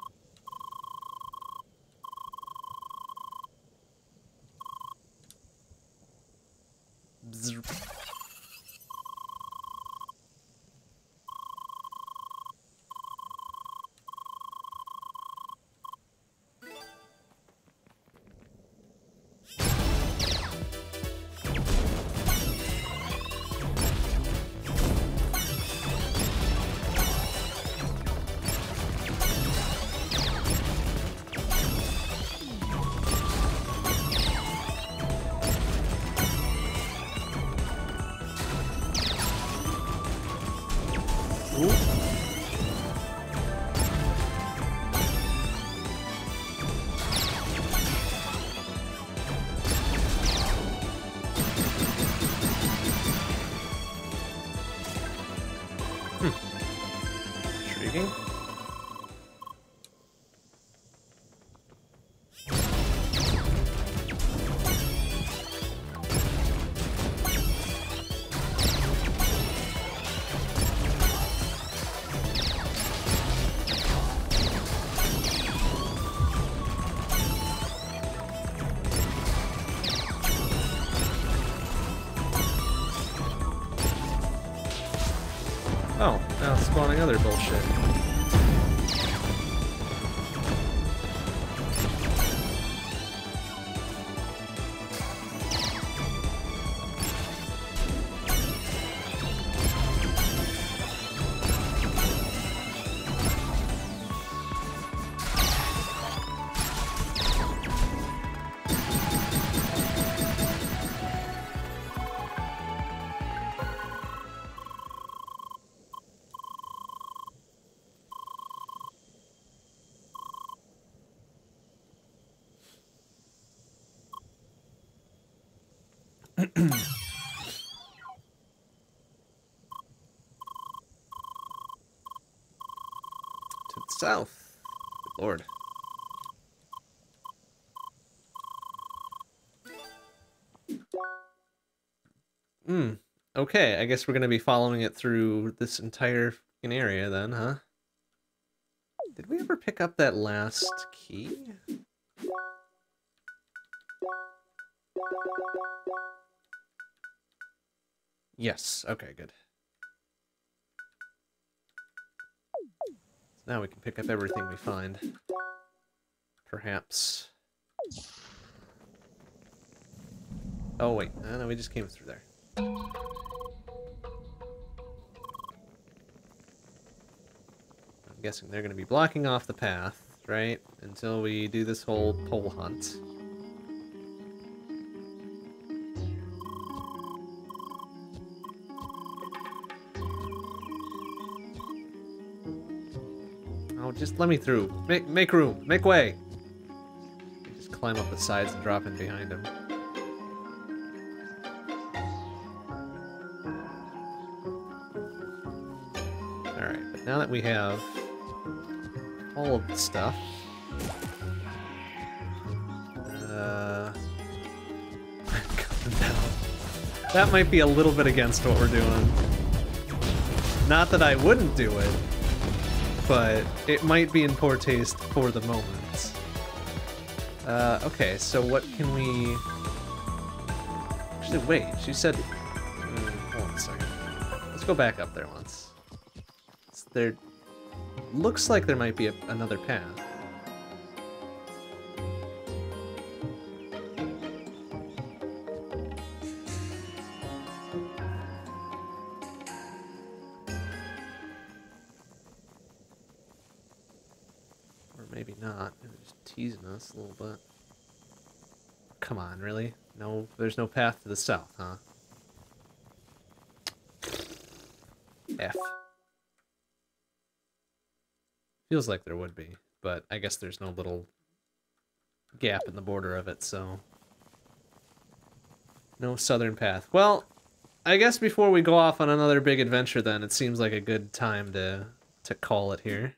to the south. Good lord. Hmm. Okay, I guess we're gonna be following it through this entire area then, huh? Did we ever pick up that last key? Yes, okay, good. Now we can pick up everything we find. Perhaps. Oh, wait. Uh, no, we just came through there. I'm guessing they're going to be blocking off the path, right? Until we do this whole pole hunt. Just let me through. Make make room. Make way. Just climb up the sides and drop in behind him. Alright, but now that we have all of the stuff, uh, that might be a little bit against what we're doing. Not that I wouldn't do it, but it might be in poor taste for the moment. Uh, okay, so what can we... Actually, wait, she said... Mm, hold on a second. Let's go back up there once. There looks like there might be a, another path. A little bit. Come on, really? No, there's no path to the south, huh? F. Feels like there would be, but I guess there's no little gap in the border of it, so... No southern path. Well, I guess before we go off on another big adventure then, it seems like a good time to, to call it here.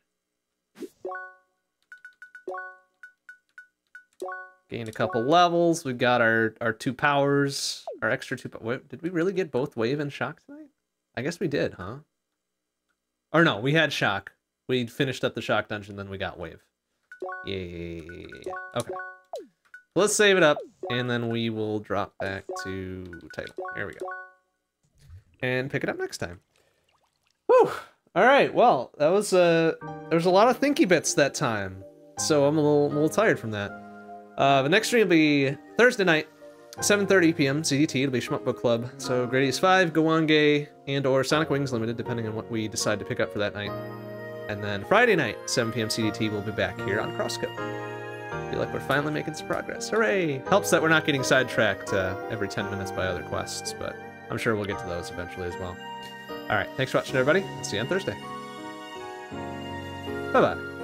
Gained a couple levels. We've got our, our two powers, our extra two... Wait, did we really get both Wave and Shock tonight? I guess we did, huh? Or no, we had Shock. We finished up the Shock dungeon, then we got Wave. Yeah. Okay. Let's save it up, and then we will drop back to title. There we go. And pick it up next time. Whew! Alright, well, that was, uh, there was a lot of thinky bits that time. So I'm a little, a little tired from that. Uh, the next stream will be Thursday night, 7.30 p.m. CDT. It'll be Shmup Book Club. So Gradius 5, Go-On-Ge, and or Sonic Wings Limited, depending on what we decide to pick up for that night. And then Friday night, 7 p.m. CDT, we'll be back here on Crosscode. Feel like we're finally making some progress. Hooray! Helps that we're not getting sidetracked uh, every 10 minutes by other quests, but I'm sure we'll get to those eventually as well. Alright, thanks for watching everybody. See you on Thursday. Bye-bye.